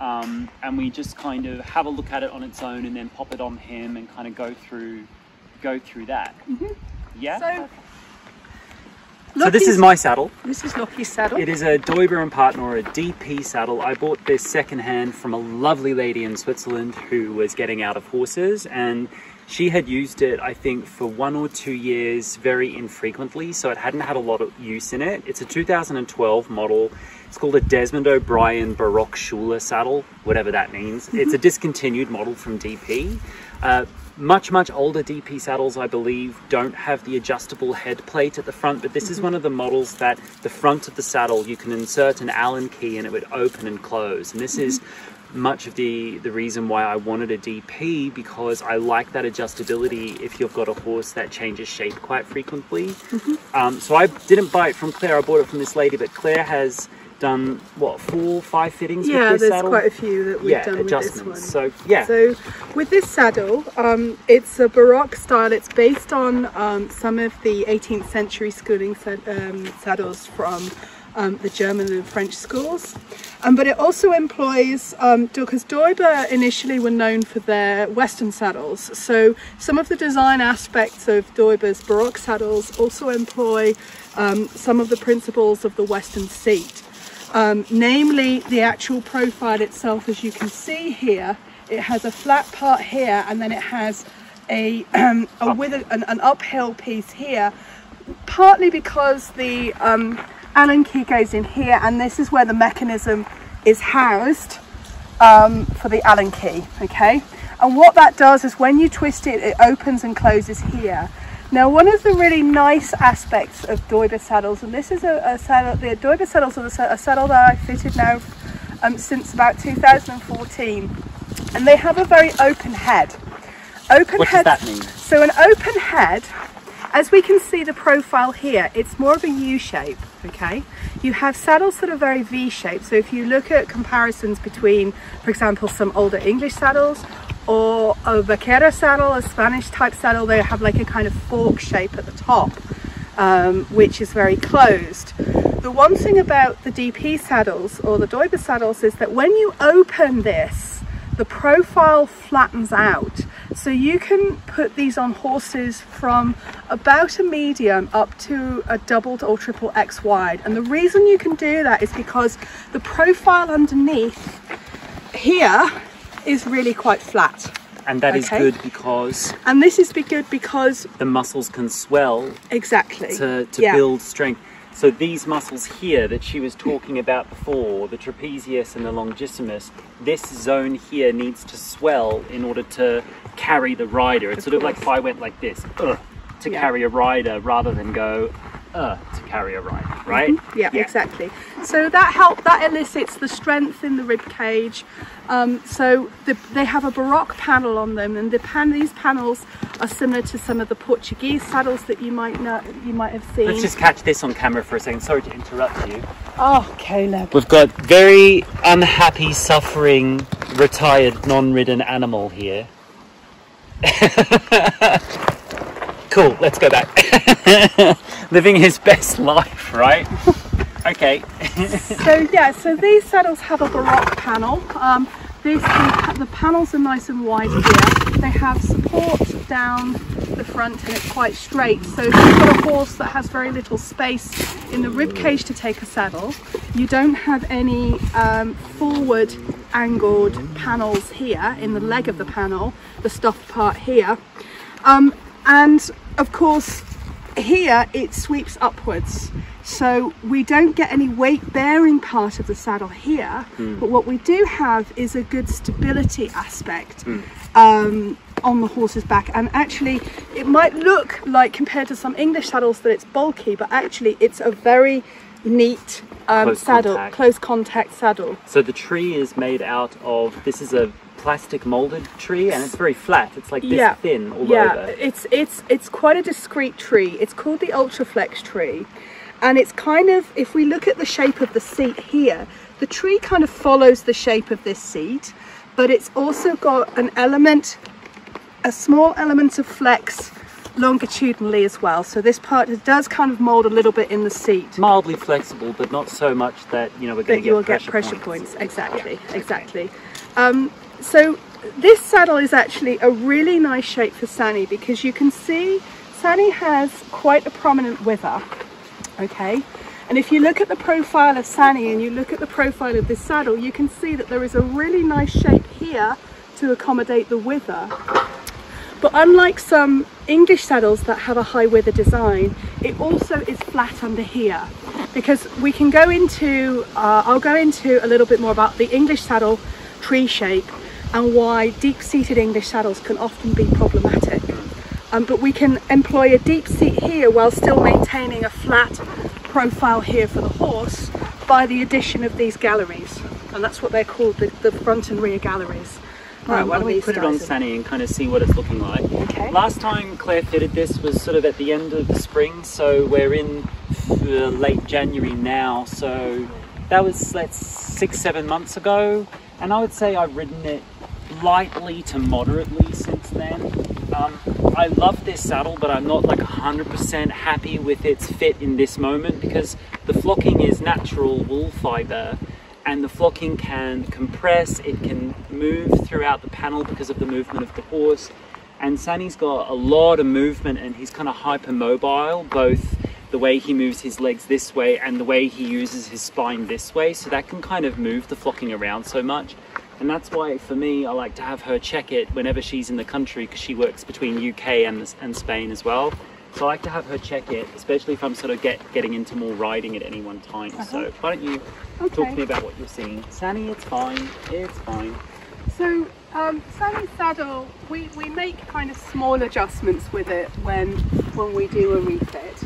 um, and we just kind of have a look at it on its own, and then pop it on him, and kind of go through, go through that. Yeah. So So this is my saddle. This is Lockie's saddle. It is a Deuber and Partner, a DP saddle. I bought this secondhand from a lovely lady in Switzerland who was getting out of horses and she had used it, I think, for one or two years very infrequently, so it hadn't had a lot of use in it. It's a 2012 model. It's called a Desmond O'Brien Baroque Schuler saddle, whatever that means. It's a discontinued model from DP. Uh, much, much older DP saddles, I believe, don't have the adjustable head plate at the front, but this is mm-hmm. one of the models that the front of the saddle you can insert an Allen key and it would open and close. And this mm-hmm. is much of the the reason why I wanted a DP because I like that adjustability if you've got a horse that changes shape quite frequently. Mm-hmm. Um, so I didn't buy it from Claire, I bought it from this lady, but Claire has done what four, five fittings yeah, with this there's saddle. quite a few that we've yeah, done with this one. So yeah, So with this saddle, um, it's a Baroque style. It's based on um, some of the 18th century schooling um, saddles from um, the German and French schools. Um, but it also employs, um, because Deuber initially were known for their Western saddles. So some of the design aspects of Deuber's Baroque saddles also employ um, some of the principles of the Western seat um, namely the actual profile itself as you can see here it has a flat part here and then it has a, um, a with a, an, an uphill piece here partly because the um, allen key goes in here and this is where the mechanism is housed um, for the allen key okay? And what that does is when you twist it it opens and closes here now one of the really nice aspects of Deuber saddles and this is a, a saddle the Deuber saddles are a, a saddle that I fitted now um, since about 2014 and they have a very open head open what does that mean? so an open head, as we can see the profile here, it's more of a U shape, okay? You have saddles that are very V shaped. So if you look at comparisons between, for example, some older English saddles or a vaquero saddle, a Spanish type saddle, they have like a kind of fork shape at the top, um, which is very closed. The one thing about the DP saddles or the Deuber saddles is that when you open this, the profile flattens out. So you can put these on horses from about a medium up to a double or triple X wide. And the reason you can do that is because the profile underneath here is really quite flat. And that is Okay. good because And this is be good because the muscles can swell exactly to, to yeah. build strength. So these muscles here that she was talking about before, the trapezius and the longissimus, this zone here needs to swell in order to carry the rider. It's Of sort of like if I went like this, uh, to Yeah. carry a rider rather than go, uh, to carry a rider, right? Yeah, exactly. So that help that elicits the strength in the rib cage. Um, so the, they have a baroque panel on them, and the pan, these panels are similar to some of the Portuguese saddles that you might know you might have seen. Let's just catch this on camera for a second. Sorry to interrupt you. oh, Caleb. We've got very unhappy, suffering, retired, non-ridden animal here. cool, let's go back. Living his best life, right? Okay. So yeah, so these saddles have a baroque panel. Um, this the panels are nice and wide here. They have support down the front and it's quite straight. So if you've got a horse that has very little space in the rib cage to take a saddle, you don't have any um, forward angled panels here in the leg of the panel, the stuffed part here. Um, and of course, here it sweeps upwards. So we don't get any weight bearing part of the saddle here, but what we do have is a good stability aspect um, on the horse's back. And actually, it might look like compared to some English saddles that it's bulky, but actually, it's a very neat um, Close saddle, contact. close contact saddle. So the tree is made out of, this is a plastic molded tree and it's very flat. It's like this yeah, thin all yeah. over. It's it's it's quite a discreet tree. It's called the Ultraflex tree, and it's kind of if we look at the shape of the seat here, the tree kind of follows the shape of this seat, but it's also got an element, a small element of flex longitudinally as well. So this part does kind of mold a little bit in the seat. Mildly flexible, but not so much that, you know, we're going to you will get get pressure, pressure points. points. Exactly, exactly. Um, so this saddle is actually a really nice shape for Sani because you can see Sani has quite a prominent wither. okay? And if you look at the profile of Sani and you look at the profile of this saddle, you can see that there is a really nice shape here to accommodate the wither. But unlike some English saddles that have a high wither design, it also is flat under here. Because we can go into, uh, I'll go into a little bit more about the English saddle tree shape and why deep-seated English saddles can often be problematic. Um, but we can employ a deep seat here while still maintaining a flat profile here for the horse by the addition of these galleries. And that's what they're called, the, the front and rear galleries. Right, um, why don't we put it on. Sani and kind of see what it's looking like. Okay. Last time Claire fitted this was sort of at the end of the spring, so we're in late January now. So that was let's six, seven months ago, and I would say I've ridden it lightly to moderately since then. Um, I love this saddle, but I'm not like 100% happy with its fit in this moment because the flocking is natural wool fiber and the flocking can compress, it can move throughout the panel because of the movement of the horse. And Sani's got a lot of movement and he's kind of hypermobile, both the way he moves his legs this way and the way he uses his spine this way. So that can kind of move the flocking around so much. And that's why, for me, I like to have her check it whenever she's in the country because she works between UK and, and Spain as well. So I like to have her check it, especially if I'm sort of get, getting into more riding at any one time. So why don't you talk to me about what you're seeing? Sani, it's fine. It's fine. So um, Sani's saddle, we, we make kind of small adjustments with it when when we do a refit.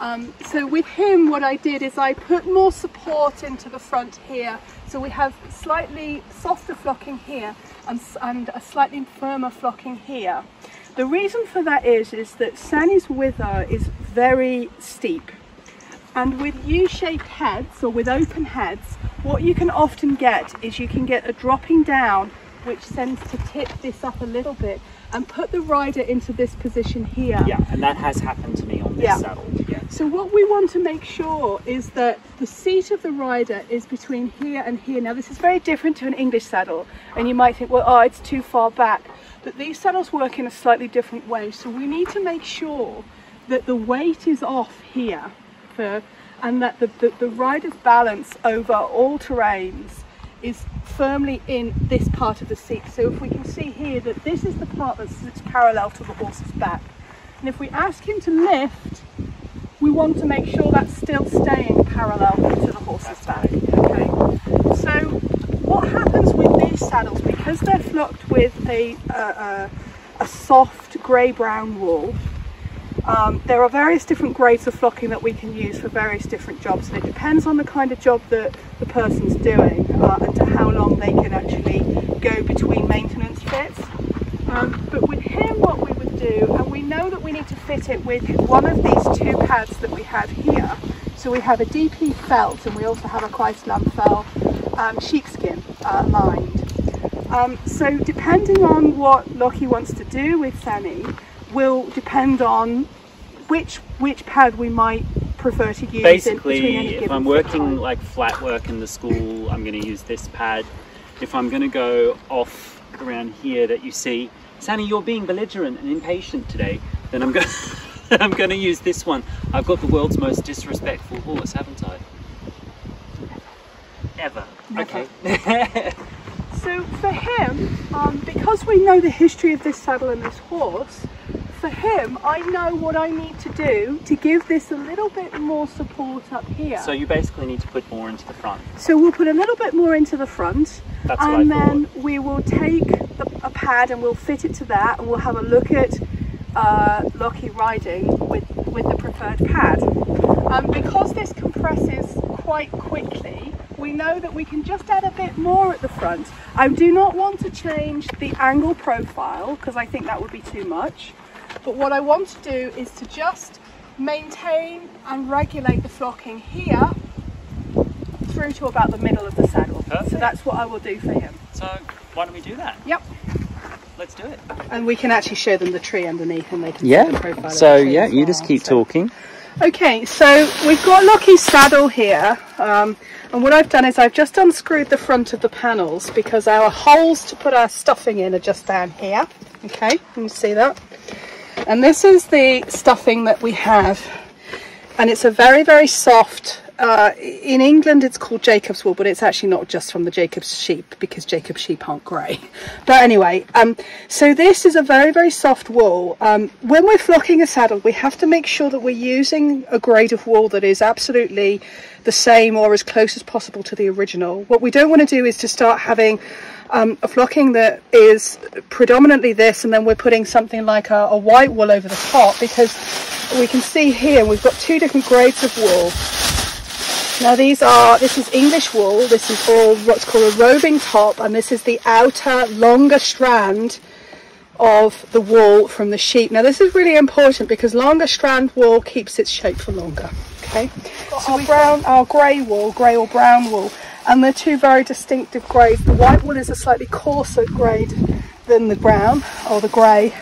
Um, so with him, what I did is I put more support into the front here. So we have slightly softer flocking here and, and a slightly firmer flocking here. The reason for that is, is that Sani's wither is very steep. And with U-shaped heads or with open heads, what you can often get is you can get a dropping down which tends to tip this up a little bit and put the rider into this position here. Yeah, and that has happened to me on this Yeah. saddle. Yeah. So what we want to make sure is that the seat of the rider is between here and here. Now this is very different to an English saddle and you might think, well, oh, it's too far back. But these saddles work in a slightly different way. So we need to make sure that the weight is off here for, and that the, the, the rider's balance over all terrains is firmly in this part of the seat. So if we can see here that this is the part that's, that's parallel to the horse's back. And if we ask him to lift, we want to make sure that's still staying parallel to the horse's back. Okay. So what happens with these saddles because they're flocked with a a, a, a soft grey-brown wool? Um, there are various different grades of flocking that we can use for various different jobs, and it depends on the kind of job that the person's doing uh, and to how long they can actually go between maintenance fits. Um, but with him, what we would do, and we know that we need to fit it with one of these two pads that we have here. So we have a DP felt, and we also have a Kreislam felt um, sheepskin uh, lined. Um, so depending on what Lockie wants to do with Sani, will depend on which which pad we might prefer to use. Basically, if I'm working like flat work in the school, I'm going to use this pad. If I'm going to go off around here that you see, Sani, you're being belligerent and impatient today, then I'm going I'm going to use this one. I've got the world's most disrespectful horse, haven't I? Ever. Never. Okay. So for him, um, because we know the history of this saddle and this horse, for him, I know what I need to do to give this a little bit more support up here. so you basically need to put more into the front. So we'll put a little bit more into the front That's and then we will take the, a pad and we'll fit it to that and we'll have a look at uh, Lockie riding with, with the preferred pad. Um, because this compresses quite quickly, we know that we can just add a bit more at the front. I do not want to change the angle profile because I think that would be too much. But what I want to do is to just maintain and regulate the flocking here through to about the middle of the saddle. So that's what I will do for him. So why don't we do that? Yep. Let's do it. And we can actually show them the tree underneath and they can see the profile. of So the tree yeah, as you just keep So- talking. Okay, so we've got Lockie's saddle here, um, and what I've done is I've just unscrewed the front of the panels because our holes to put our stuffing in are just down here. Okay, can you see that? And this is the stuffing that we have. And it's a very very soft uh, in England it's called Jacob's wool, but it's actually not just from the Jacob's sheep because Jacob's sheep aren't grey. But anyway, um, so this is a very, very soft wool. Um, when we're flocking a saddle, we have to make sure that we're using a grade of wool that is absolutely the same or as close as possible to the original. What we don't want to do is to start having um, a flocking that is predominantly this and then we're putting something like a, a white wool over the top because we can see here we've got two different grades of wool now these are, this is English wool, this is all what's called a roving top and this is the outer longer strand of the wool from the sheep. Now this is really important because longer strand wool keeps its shape for longer. Okay, so our brown, our grey wool, grey or brown wool, and they're two very distinctive grades. The white wool is a slightly coarser grade than the brown or the grey.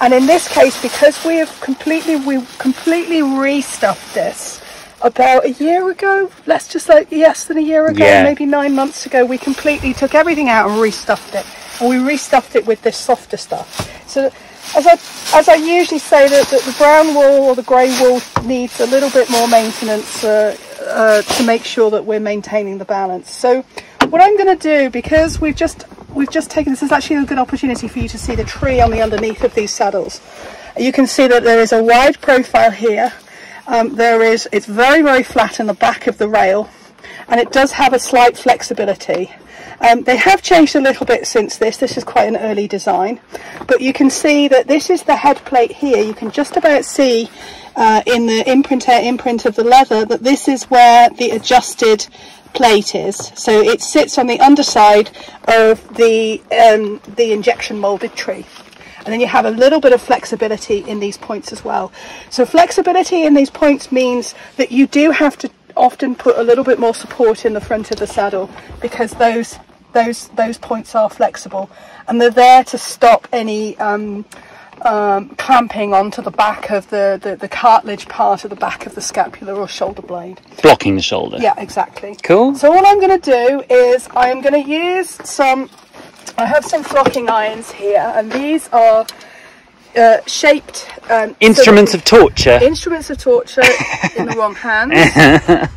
And in this case, because we have completely, we completely restuffed this, about a year ago, let's just like less than a year ago, yeah. maybe nine months ago, we completely took everything out and restuffed it. And we restuffed it with this softer stuff. So as I, as I usually say, that, that the brown wool or the grey wool needs a little bit more maintenance uh, uh, to make sure that we're maintaining the balance. So what I'm going to do, because we've just we've just taken this is actually a good opportunity for you to see the tree on the underneath of these saddles. You can see that there is a wide profile here um, there is, it's very, very flat in the back of the rail and it does have a slight flexibility. Um, they have changed a little bit since this. This is quite an early design. But you can see that this is the head plate here. You can just about see uh, in the imprint imprint of the leather that this is where the adjusted plate is. So it sits on the underside of the, um, the injection moulded tree and then you have a little bit of flexibility in these points as well. So flexibility in these points means that you do have to often put a little bit more support in the front of the saddle because those those those points are flexible and they're there to stop any um, um, clamping onto the back of the, the, the, cartilage part of the back of the scapula or shoulder blade. Blocking the shoulder. Yeah, exactly. Cool. So all I'm going to do is I am going to use some I have some flocking irons here, and these are uh, shaped um, instruments so of torture. Instruments of torture in the wrong hands.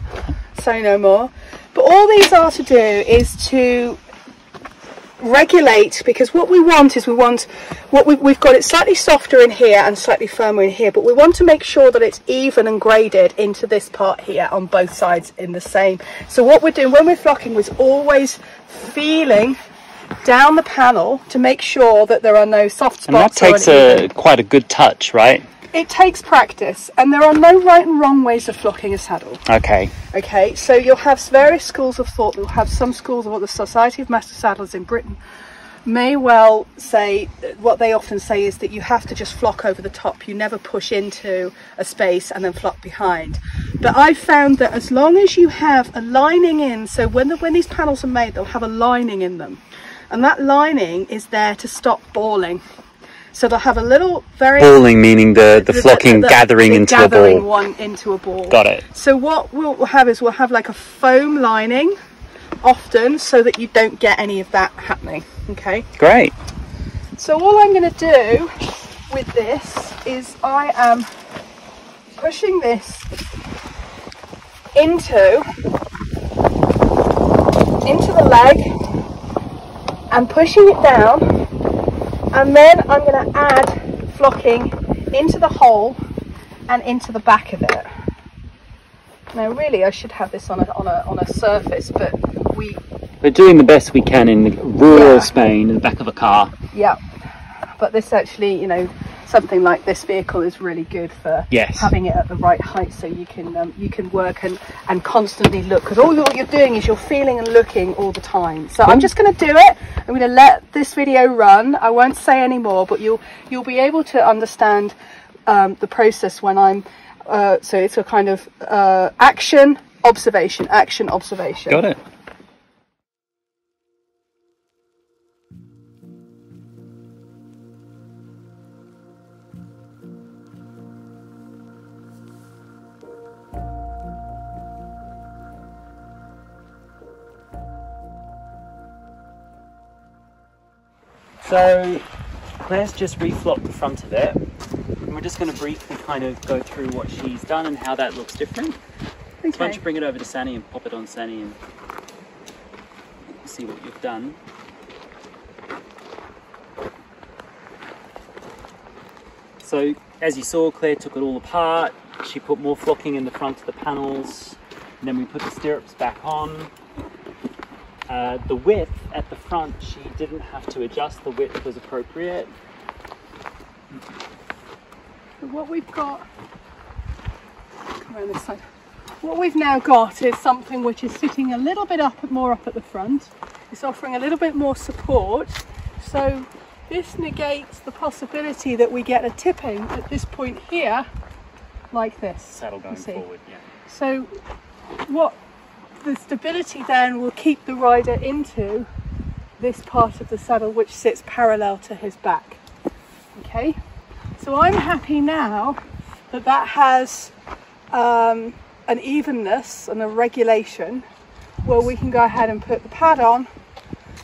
Say no more. But all these are to do is to regulate because what we want is we want what we, we've got it slightly softer in here and slightly firmer in here but we want to make sure that it's even and graded into this part here on both sides in the same so what we're doing when we're flocking is always feeling down the panel to make sure that there are no soft spots. And that takes a quite a good touch, right? It takes practice, and there are no right and wrong ways of flocking a saddle. Okay. Okay, so you'll have various schools of thought. You'll have some schools of what the Society of Master Saddlers in Britain may well say what they often say is that you have to just flock over the top you never push into a space and then flock behind but I've found that as long as you have a lining in so when the, when these panels are made they'll have a lining in them and that lining is there to stop balling. So they'll have a little very balling, meaning the the, the flocking the, the, gathering into gathering a ball. one into a ball. Got it. So what we'll have is we'll have like a foam lining, often, so that you don't get any of that happening. Okay. Great. So all I'm going to do with this is I am pushing this into into the leg and pushing it down and then I'm going to add flocking into the hole and into the back of it. Now really I should have this on a, on a, on a surface but we... We're doing the best we can in rural yeah. Spain in the back of a car. Yeah, but this actually, you know, something like this vehicle is really good for yes. having it at the right height so you can um, you can work and and constantly look because all you're, you're, doing is you're feeling and looking all the time. So i'm just going to do it. I'm going to let this video run. I won't say any more but you'll you'll be able to understand um, the process when i'm uh, so it's a kind of uh, action observation action observation. Got it So Claire's just reflocked the front of it And we're just going to briefly kind of go through what she's done and how that looks different. So why don't you bring it over to Sani and pop it on Sani and see what you've done. So as you saw, Claire took it all apart. She put more flocking in the front of the panels. And then we put the stirrups back on. Uh, the width at the front, she didn't have to adjust. The width was appropriate. So what we've got, come around this side. What we've now got is something which is sitting a little bit up, more up at the front. It's offering a little bit more support. So this negates the possibility that we get a tipping at this point here, like this. Saddle going forward, yeah. So what the stability then will keep the rider into this part of the saddle which sits parallel to his back. Okay, so I'm happy now that that has um, an evenness and a regulation where we can go ahead and put the pad on.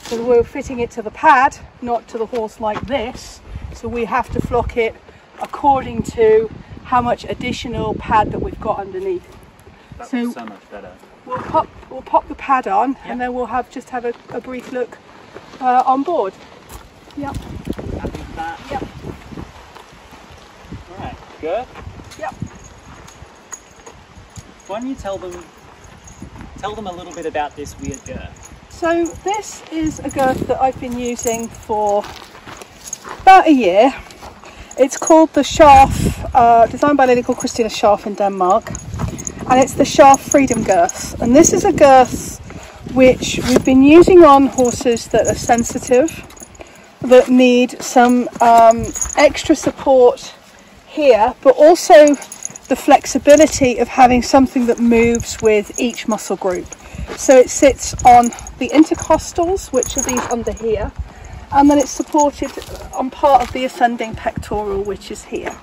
So we're fitting it to the pad, not to the horse like this. So we have to flock it according to how much additional pad that we've got underneath. That So- so much better. We'll pop, we'll pop the pad on Yep. and then we'll have just have a, a brief look uh, on board. Yep, Happy with that? yep, Alright, girth. yep. Why don't you tell them tell them a little bit about this weird girth? So this is a girth that I've been using for about a year. It's called the Scharf, uh, designed by a lady called Christina Scharf in Denmark. And it's the Scharf Freedom Girth. And this is a girth which we've been using on horses that are sensitive, that need some um, extra support here, but also the flexibility of having something that moves with each muscle group. So it sits on the intercostals, which are these under here, and then it's supported on part of the ascending pectoral, which is here.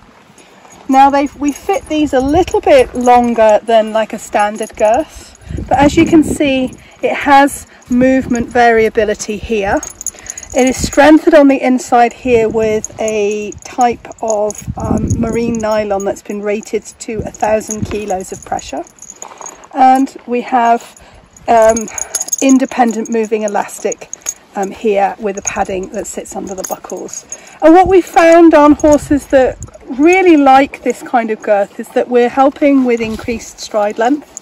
Now we fit these a little bit longer than like a standard girth, but as you can see, it has movement variability here. It is strengthened on the inside here with a type of um, marine nylon that's been rated to a thousand kilos of pressure. And we have um, independent moving elastic um, here with a padding that sits under the buckles. And what we found on horses that really like this kind of girth is that we're helping with increased stride length.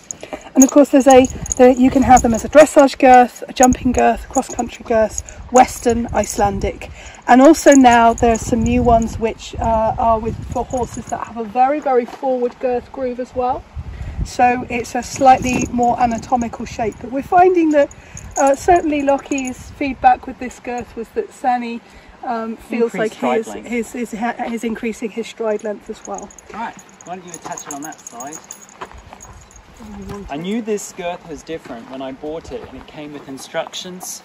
And of course, there's a there, you can have them as a dressage girth, a jumping girth, cross country girth, Western, Icelandic, and also now there are some new ones which uh, are with for horses that have a very very forward girth groove as well. So it's a slightly more anatomical shape. But we're finding that uh, certainly Lockie's feedback with this girth was that Sani um, feels Increased like stride his, length. his, his, his increasing his stride length as well. Right, why don't you attach it on that side? I knew this girth was different when I bought it and it came with instructions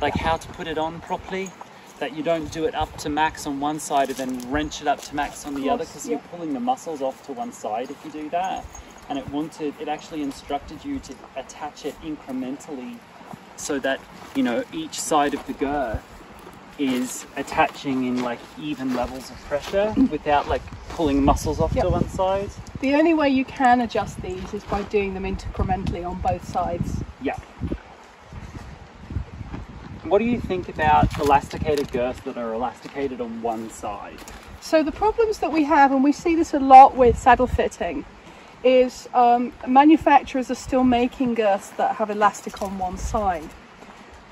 like how to put it on properly that you don't do it up to max on one side and then wrench it up to max on the other because yeah. you're pulling the muscles off to one side if you do that and it wanted it actually instructed you to attach it incrementally so that you know each side of the girth is attaching in like even levels of pressure without like pulling muscles off Yep. to one side The only way you can adjust these is by doing them incrementally on both sides. Yeah. What do you think about elasticated girths that are elasticated on one side? So the problems that we have, and we see this a lot with saddle fitting, is um, manufacturers are still making girths that have elastic on one side.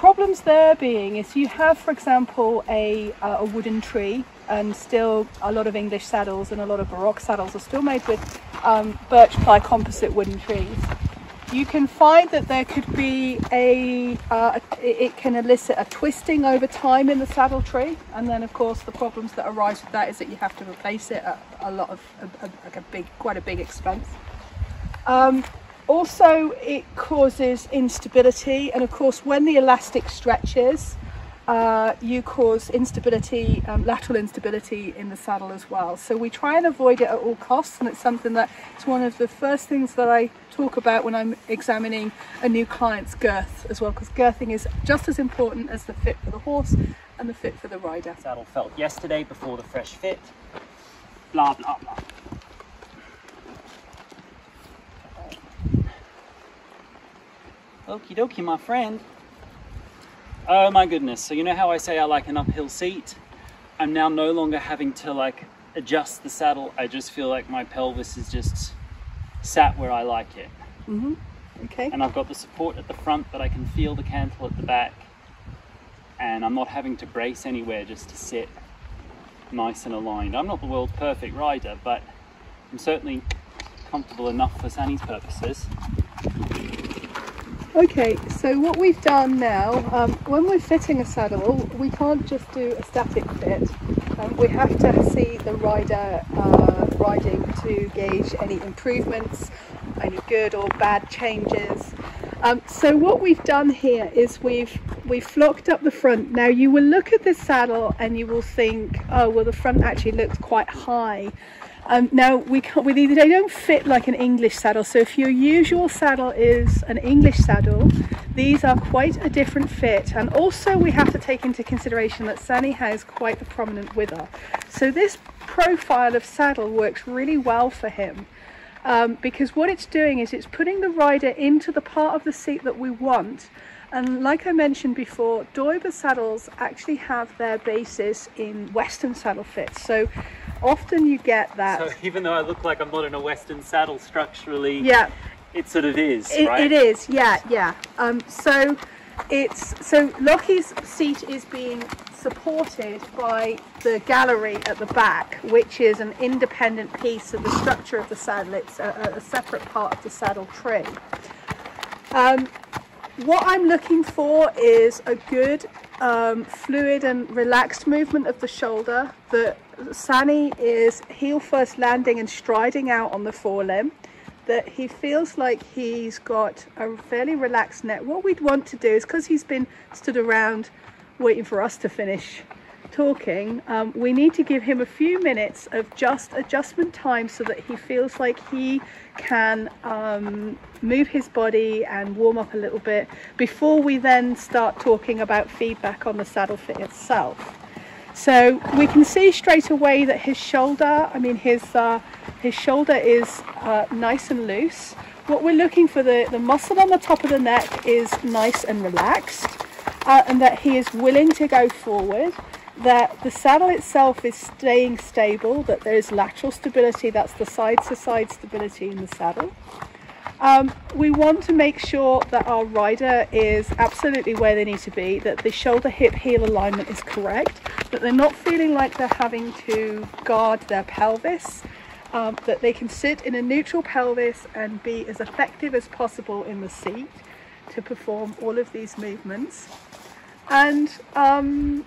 Problems there being is you have, for example, a, uh, a wooden tree, and still a lot of English saddles and a lot of Baroque saddles are still made with um, birch ply composite wooden trees. You can find that there could be a, uh, it can elicit a twisting over time in the saddle tree, and then of course the problems that arise with that is that you have to replace it at a lot of a, a, like a big, quite a big expense. Um, also, it causes instability, and of course, when the elastic stretches, uh, you cause instability, um, lateral instability in the saddle as well. So we try and avoid it at all costs, and it's something that it's one of the first things that I talk about when I'm examining a new client's girth as well, because girthing is just as important as the fit for the horse and the fit for the rider. Saddle felt yesterday before the fresh fit. blah blah blah. Okie dokie, my friend. Oh my goodness. So you know how I say I like an uphill seat? I'm now no longer having to like adjust the saddle. I just feel like my pelvis is just sat where I like it. Mhm. Okay. And I've got the support at the front, but I can feel the cantle at the back. And I'm not having to brace anywhere just to sit nice and aligned. I'm not the world's perfect rider, but I'm certainly comfortable enough for Sani's purposes. Okay, so what we've done now, um, when we're fitting a saddle, we can't just do a static fit. Um, we have to see the rider uh, riding to gauge any improvements, any good or bad changes. Um, so what we've done here is we've we've flocked up the front. Now you will look at this saddle and you will think, oh well, the front actually looks quite high. Um, now we can't, we, they don't fit like an English saddle. So if your usual saddle is an English saddle, these are quite a different fit. And also we have to take into consideration that Sani has quite a prominent wither. So this profile of saddle works really well for him. Um, because what it's doing is it's putting the rider into the part of the seat that we want. And like I mentioned before, Deuber saddles actually have their basis in Western saddle fits. So often you get that. So even though I look like I'm not in a Western saddle structurally, yeah, it sort of is, it, right? it is. Yeah, yeah. Um, so it's so Lockie's seat is being supported by the gallery at the back, which is an independent piece of the structure of the saddle. It's a, a separate part of the saddle tree. Um, what I'm looking for is a good um, fluid and relaxed movement of the shoulder. The Sani is heel first landing and striding out on the forelimb. That he feels like he's got a fairly relaxed neck. What we'd want to do is because he's been stood around waiting for us to finish talking, um, we need to give him a few minutes of just adjustment time so that he feels like he can um, move his body and warm up a little bit before we then start talking about feedback on the saddle fit itself. So we can see straight away that his shoulder, I mean his uh, his shoulder is uh, nice and loose. What we're looking for, the, the muscle on the top of the neck is nice and relaxed uh, and that he is willing to go forward that the saddle itself is staying stable, that there is lateral stability, that's the side to side stability in the saddle. Um, we want to make sure that our rider is absolutely where they need to be, that the shoulder hip heel alignment is correct, that they're not feeling like they're having to guard their pelvis, um, that they can sit in a neutral pelvis and be as effective as possible in the seat to perform all of these movements. And um,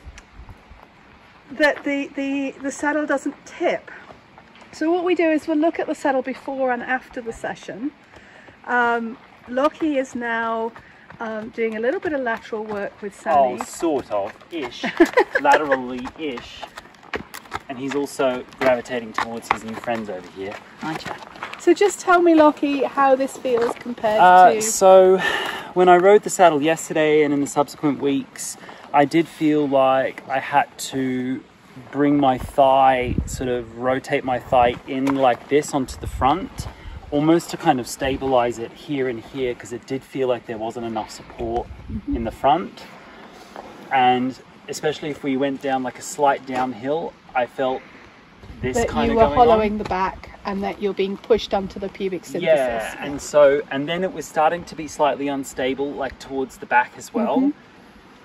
that the, the, the saddle doesn't tip. So what we do is we'll look at the saddle before and after the session. Um, Lockie is now um, doing a little bit of lateral work with Sally. Oh, sort of, ish, laterally ish. And he's also gravitating towards his new friends over here. Hi, So just tell me, Lockie, how this feels compared Uh, to. so, when I rode the saddle yesterday and in the subsequent weeks, I did feel like I had to bring my thigh, sort of rotate my thigh in like this onto the front, almost to kind of stabilize it here and here, because it did feel like there wasn't enough support in the front. And especially if we went down like a slight downhill, I felt this that kind you of were going on. hollowing the back and that you're being pushed onto the pubic symphysis. Yeah, and so and then it was starting to be slightly unstable, like towards the back as well. Mm-hmm.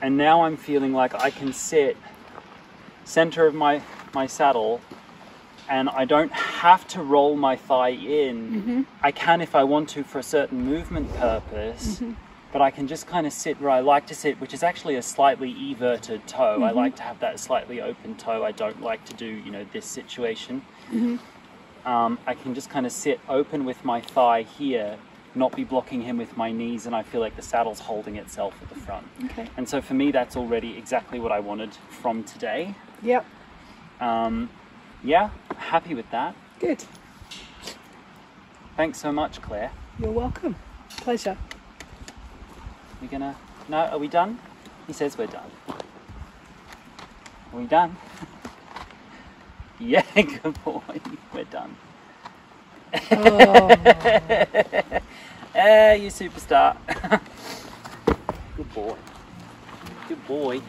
And now I'm feeling like I can sit center of my my saddle, and I don't have to roll my thigh in. Mm-hmm. I can if I want to for a certain movement purpose. Mm-hmm. But I can just kind of sit where I like to sit, which is actually a slightly everted toe. Mm-hmm. I like to have that slightly open toe. I don't like to do, you know, this situation um, I can just kind of sit open with my thigh here, not be blocking him with my knees, and I feel like the saddle's holding itself at the front. Okay. And so for me, that's already exactly what I wanted from today. Yep. Um, yeah, happy with that. Good. Thanks so much, Claire. You're welcome. Pleasure. We're gonna. No, are we done? He says we're done. Are we done? Yeah, good boy. We're done. Oh. Eh, you superstar. good boy. Good boy.